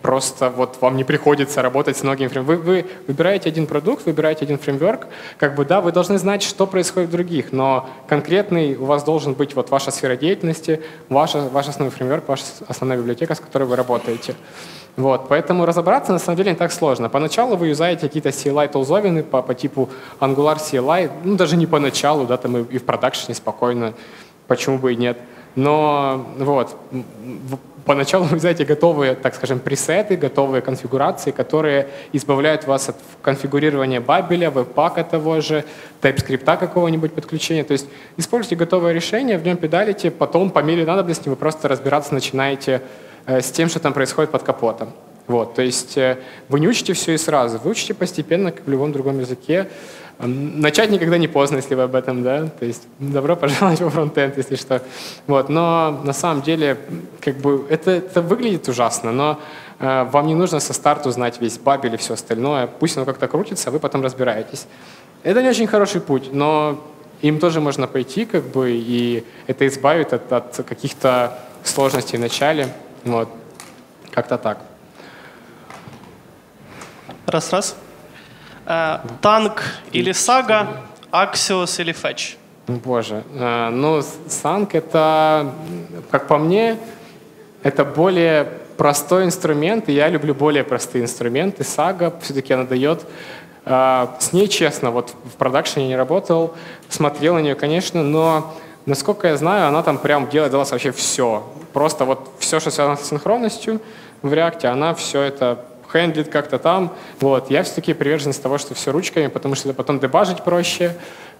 просто вот вам не приходится работать с многими фреймворками. Вы, вы выбираете один продукт, выбираете один фреймворк, как бы да, вы должны знать, что происходит в других, но конкретный у вас должен быть вот ваша сфера деятельности, ваша, ваш основной фреймворк, ваша основная библиотека, с которой вы работаете. Вот, поэтому разобраться на самом деле не так сложно. Поначалу вы юзаете какие-то CLI толзовины по, по типу Angular CLI, ну даже не поначалу, да, там и, и в продакшене спокойно, почему бы и нет. Но вот, поначалу вы знаете готовые, так скажем, пресеты, готовые конфигурации, которые избавляют вас от конфигурирования бабеля, веб-пака того же, TypeScript какого-нибудь подключения. То есть используйте готовое решение, в нем педалите, потом по мере надобности вы просто разбираться начинаете э, с тем, что там происходит под капотом. Вот, то есть э, вы не учите все и сразу, вы учите постепенно, как в любом другом языке. Начать никогда не поздно, если вы об этом, да, то есть добро пожаловать во фронтенд, если что. Вот, но на самом деле, как бы, это, это выглядит ужасно, но э, вам не нужно со старту знать весь бабель и все остальное, пусть оно как-то крутится, а вы потом разбираетесь. Это не очень хороший путь, но им тоже можно пойти, как бы, и это избавит от, от каких-то сложностей в начале, вот, как-то так. Раз-раз. Э, танк или сага, Аксиос или Фетч? Боже, э, ну, Санк это, как по мне, это более простой инструмент, и я люблю более простые инструменты. Сага все-таки она дает э, с ней, честно, вот в продакшене не работал, смотрел на нее, конечно, но насколько я знаю, она там прям делает для вас вообще все. Просто вот все, что связано с синхронностью в реакте, она все это хендлит как-то там. Вот. Я все-таки приверженец того, что все ручками, потому что это потом дебажить проще,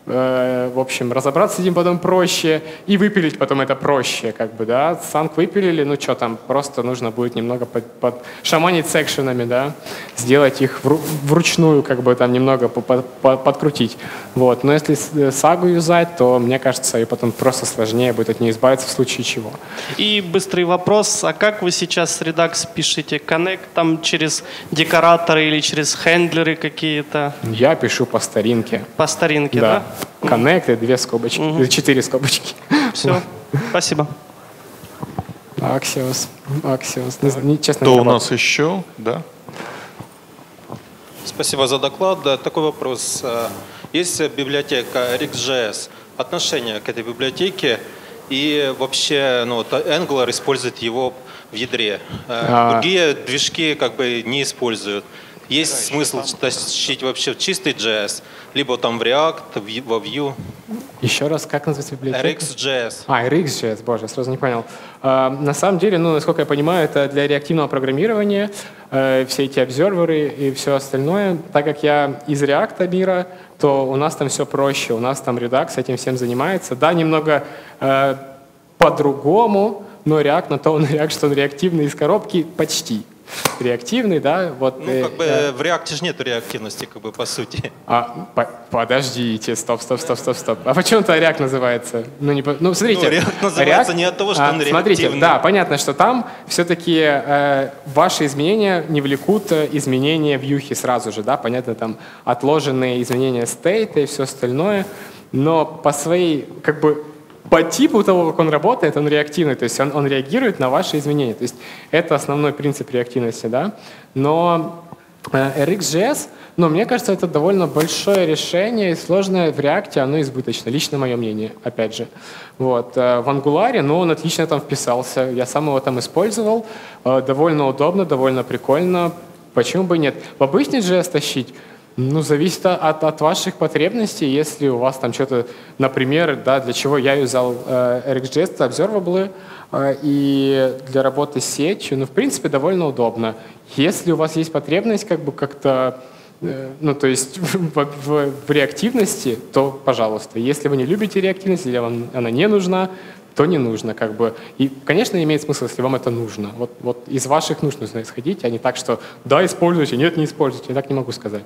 в общем, разобраться с этим потом проще, и выпилить потом это проще, как бы, да. Санк выпилили, ну что там, просто нужно будет немного под, под шаманить секшенами, да, сделать их вру- вручную, как бы там немного по- по- по- подкрутить. Вот. Но если э, сагу юзать, то, мне кажется, и потом просто сложнее будет от нее избавиться в случае чего. И быстрый вопрос, а как вы сейчас с Redux пишете? Connect там через декораторы или через хендлеры какие-то? Я пишу по старинке. По старинке, да? Connect и две скобочки, э, четыре скобочки. Все, спасибо. Зн- не- честно, Кто у нас еще? Да. Спасибо за доклад. Да, Такой вопрос. Э, Есть библиотека RxJS. Отношение к этой библиотеке и вообще ну, вот Angular использует его в ядре. Э, А. Другие движки как бы не используют. Есть смысл тащить вообще в чистый JS, либо там в React, в- во Vue. Еще раз, как называется библиотека? RxJS. А, RxJS, боже, сразу не понял. А, на самом деле, ну, насколько я понимаю, это для реактивного программирования, э, все эти обзерверы и все остальное. Так как я из React мира, то у нас там все проще, у нас там Redux этим всем занимается. Да, немного э, по-другому, но React на то он React, что он реактивный из коробки почти. Реактивный, да, вот. Ну, э, как бы э, в React же нет реактивности, как бы по сути. а, по- подождите, стоп, стоп, стоп, стоп, стоп. А почему это React называется? Ну, не, ну смотрите. Ну, React называется не от того, что а, он Смотрите, реактивный. да, понятно, что там все-таки э, ваши изменения не влекут э, изменения в юхе сразу же, да, понятно, там отложенные изменения стейта и все остальное, но по своей, как бы, по типу того, как он работает, он реактивный, то есть он, он реагирует на ваши изменения. То есть это основной принцип реактивности, да. Но э, RxJS, ну, мне кажется, это довольно большое решение и сложное в React, оно избыточно, лично мое мнение, опять же. Вот. э, В Angular, ну, он отлично там вписался, я сам его там использовал, э, довольно удобно, довольно прикольно, почему бы нет. В обычный JS тащить, ну, зависит от, от ваших потребностей. Если у вас там что-то, например, да, для чего я юзал э, RxJS, это Observable, э, и для работы с сетью, ну, в принципе, довольно удобно. Если у вас есть потребность как бы как-то э, ну, то есть в, в- в реактивности, то пожалуйста. Если вы не любите реактивность, или вам она не нужна, то не нужно. Как бы. И, конечно, имеет смысл, если вам это нужно. Вот, вот из ваших нужно исходить, а не так, что да, используйте, нет, не используйте. Я так не могу сказать.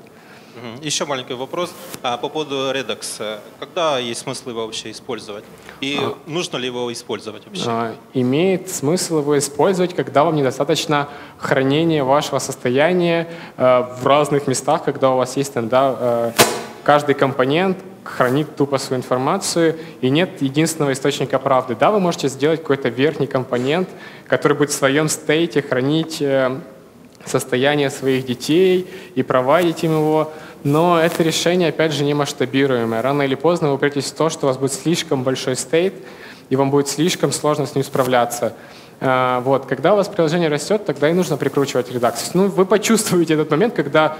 Еще маленький вопрос а, по поводу Redux. Когда есть смысл его вообще использовать? И нужно ли его использовать вообще? А, имеет смысл его использовать, когда вам недостаточно хранения вашего состояния э, в разных местах, когда у вас есть там, да, э, каждый компонент хранит тупо свою информацию, и нет единственного источника правды. Да, вы можете сделать какой-то верхний компонент, который будет в своем стейте хранить э, состояние своих детей и проводить им его, но это решение, опять же, не масштабируемое. Рано или поздно вы упретесь в то, что у вас будет слишком большой стейт, и вам будет слишком сложно с ним справляться. А, Вот. Когда у вас приложение растет, тогда и нужно прикручивать редакцию. Ну, вы почувствуете этот момент, когда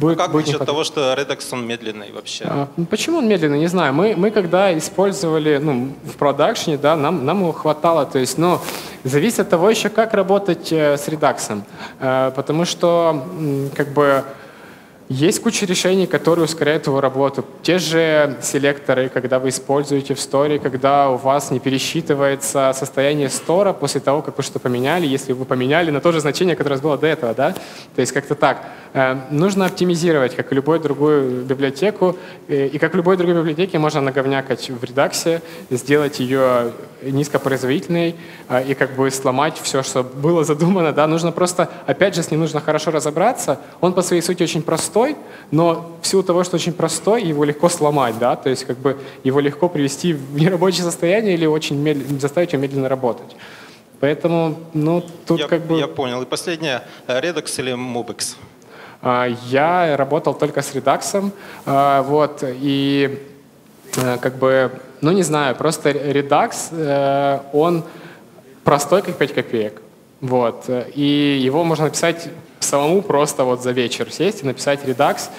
будет, Как будет не насчет хватать. того, что Redux он медленный вообще? А, ну, Почему он медленный, не знаю. Мы, мы когда использовали ну, в продакшне, да, нам, нам его хватало. То есть, ну, зависит от того еще, как работать э, с редаксом. Э, потому что, как бы, есть куча решений, которые ускоряют его работу. Те же селекторы, когда вы используете в сторе, когда у вас не пересчитывается состояние стора после того, как вы что поменяли, если вы поменяли на то же значение, которое было до этого, да? То есть как-то так. Э, Нужно оптимизировать, как и любую другую библиотеку. Э, И как в любой другой библиотеке можно наговнякать в редаксе, сделать ее низкопроизводительной э, и как бы сломать все, что было задумано. Да? Нужно просто, опять же, с ним нужно хорошо разобраться. Он по своей сути очень простой, но в силу того, что очень простой, его легко сломать. Да? То есть как бы его легко привести в нерабочее состояние или очень медленно, заставить его медленно работать. Поэтому, ну, тут я, как бы... я понял. И последнее. Redux или Mobix? А, Я работал только с редаксом, а, вот, и как бы, ну не знаю, просто редакс, э, он простой, как 5 копеек, вот, э, и его можно написать самому просто вот за вечер сесть и написать редакс.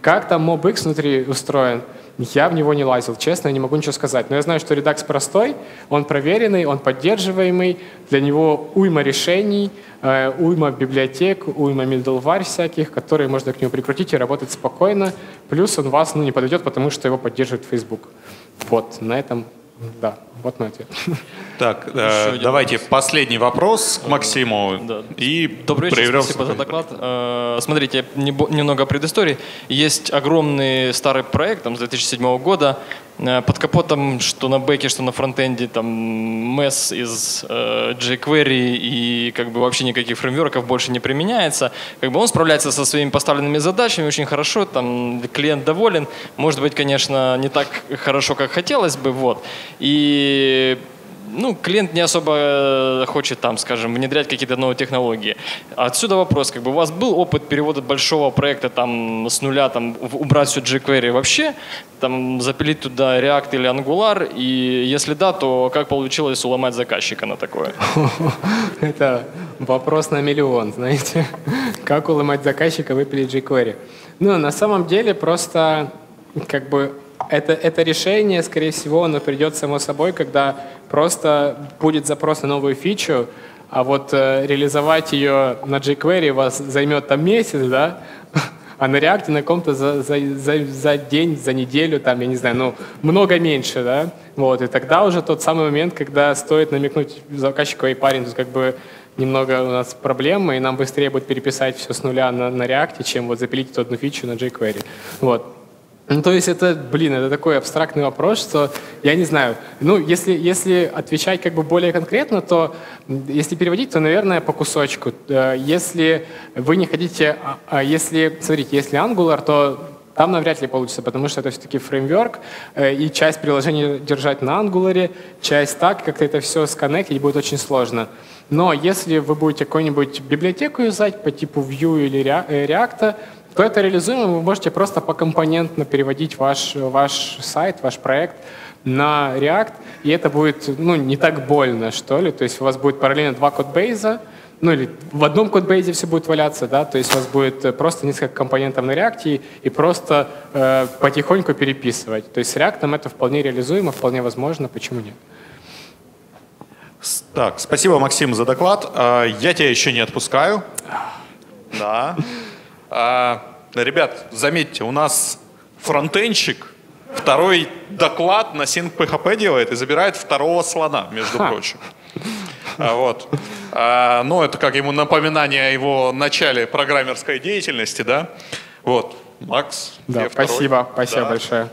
Как там MobX внутри устроен, Я в него не лазил, честно, я не могу ничего сказать. Но я знаю, что Redux простой, он проверенный, он поддерживаемый, для него уйма решений, э, уйма библиотек, уйма middleware всяких, которые можно к нему прикрутить и работать спокойно. Плюс он вас ну, не подойдет, потому что его поддерживает Facebook. Вот, на этом, да, вот мой ответ. Так, э, давайте последний вопрос к Максиму. И Добрый вечер, прервемся. спасибо за доклад. Э, Смотрите, немного предыстории. Есть огромный старый проект там, с 2007 года. Э, Под капотом, что на бэке, что на фронтенде, там MES из э, jQuery и как бы вообще никаких фреймворков больше не применяется. Как бы он справляется со своими поставленными задачами очень хорошо, там клиент доволен. Может быть, конечно, не так хорошо, как хотелось бы, вот. И ну, клиент не особо э, хочет там, скажем, внедрять какие-то новые технологии. Отсюда вопрос, как бы у вас был опыт перевода большого проекта там с нуля, там убрать все jQuery вообще, там запилить туда React или Angular, и если да, то как получилось уломать заказчика на такое? Это вопрос на миллион, знаете. Как уломать заказчика выпилить jQuery? Ну, на самом деле, просто как бы это, это решение, скорее всего, оно придет само собой, когда просто будет запрос на новую фичу, а вот э, реализовать ее на jQuery вас займет там месяц, да, а на React на ком-то за, за, за, за день, за неделю, там, я не знаю, ну, много меньше, да, вот, и тогда уже тот самый момент, когда стоит намекнуть заказчику, эй, парень, тут как бы немного у нас проблемы, и нам быстрее будет переписать все с нуля на, на React, чем вот запилить эту одну фичу на jQuery, вот. Ну, то есть это, блин, это такой абстрактный вопрос, что я не знаю. Ну, если, если отвечать как бы более конкретно, то если переводить, то, наверное, по кусочку. Э, Если вы не хотите, а- а если, смотрите, если Angular, то там навряд ли получится, потому что это все-таки фреймворк, э, и часть приложения держать на Angular, часть так, как-то это все сконнектить будет очень сложно. Но если вы будете какую-нибудь библиотеку юзать по типу Vue или э, React, то это реализуемо, вы можете просто покомпонентно переводить ваш, ваш сайт, ваш проект на React, и это будет ну, не так больно, что ли. То есть у вас будет параллельно два кодбейза, ну или в одном кодбейзе все будет валяться, да, то есть у вас будет э, просто несколько компонентов на React и, и просто э, потихоньку переписывать. То есть с React это вполне реализуемо, вполне возможно, почему нет? Так, спасибо, Максим, за доклад. А, Я тебя еще не отпускаю. Да. А, Ребят, заметьте, у нас фронтенщик второй доклад на SyncPHP делает и забирает второго слона, между Ха. прочим. А, Вот. А, Ну, это как ему напоминание о его начале программерской деятельности, да? Вот. Макс, Да, тебе второй. спасибо, спасибо Да. большое.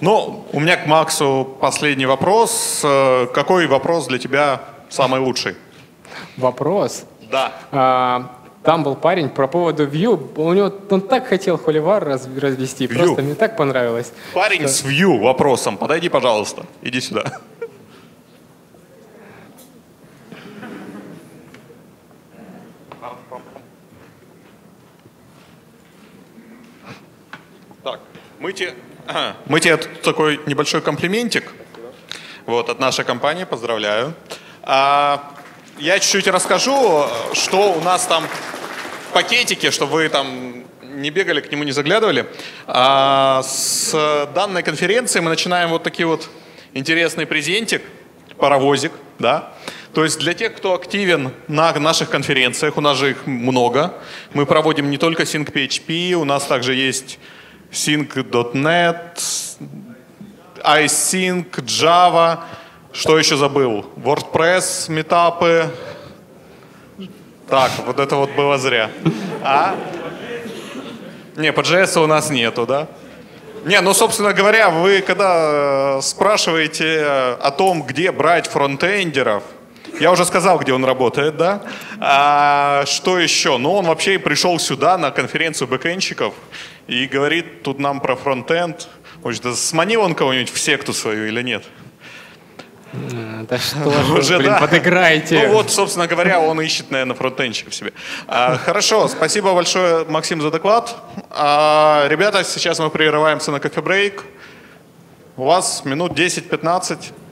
Ну, у меня к Максу последний вопрос. Э, Какой вопрос для тебя самый лучший? Вопрос. Да. А, там был парень про поводу Vue. У него он так хотел холивар раз- развести, Vue. просто мне так понравилось. Парень Да. с Vue вопросом. Подойди, пожалуйста. Иди сюда. Так, мы тебе, мы тебе такой небольшой комплиментик. Вот, от нашей компании, поздравляю. А, я чуть-чуть расскажу, что у нас там в пакетике, чтобы вы там не бегали, к нему не заглядывали. А, с данной конференции мы начинаем вот такие вот интересный презентик, паровозик, да. То есть для тех, кто активен на наших конференциях, у нас же их много, мы проводим не только SyncPHP, у нас также есть Sync.net, iSync, Java, что еще забыл? WordPress, метапы. Так, вот это вот было зря. А? Не, по JS у нас нету, да? Не, ну, собственно говоря, вы когда э, спрашиваете э, о том, где брать фронтендеров, я уже сказал, где он работает, да? А, что еще? Ну, он вообще пришел сюда на конференцию бэкэнщиков и говорит тут нам про фронтенд. Может, да сманил он кого-нибудь в секту свою или нет? Да что ж вы, Уже, блин, да. подыграйте. Ну вот, собственно говоря, он ищет, наверное, фронтенщиков себе. А, хорошо, спасибо большое, Максим, за доклад. А, ребята, сейчас мы прерываемся на кофе-брейк. У вас минут 10-15.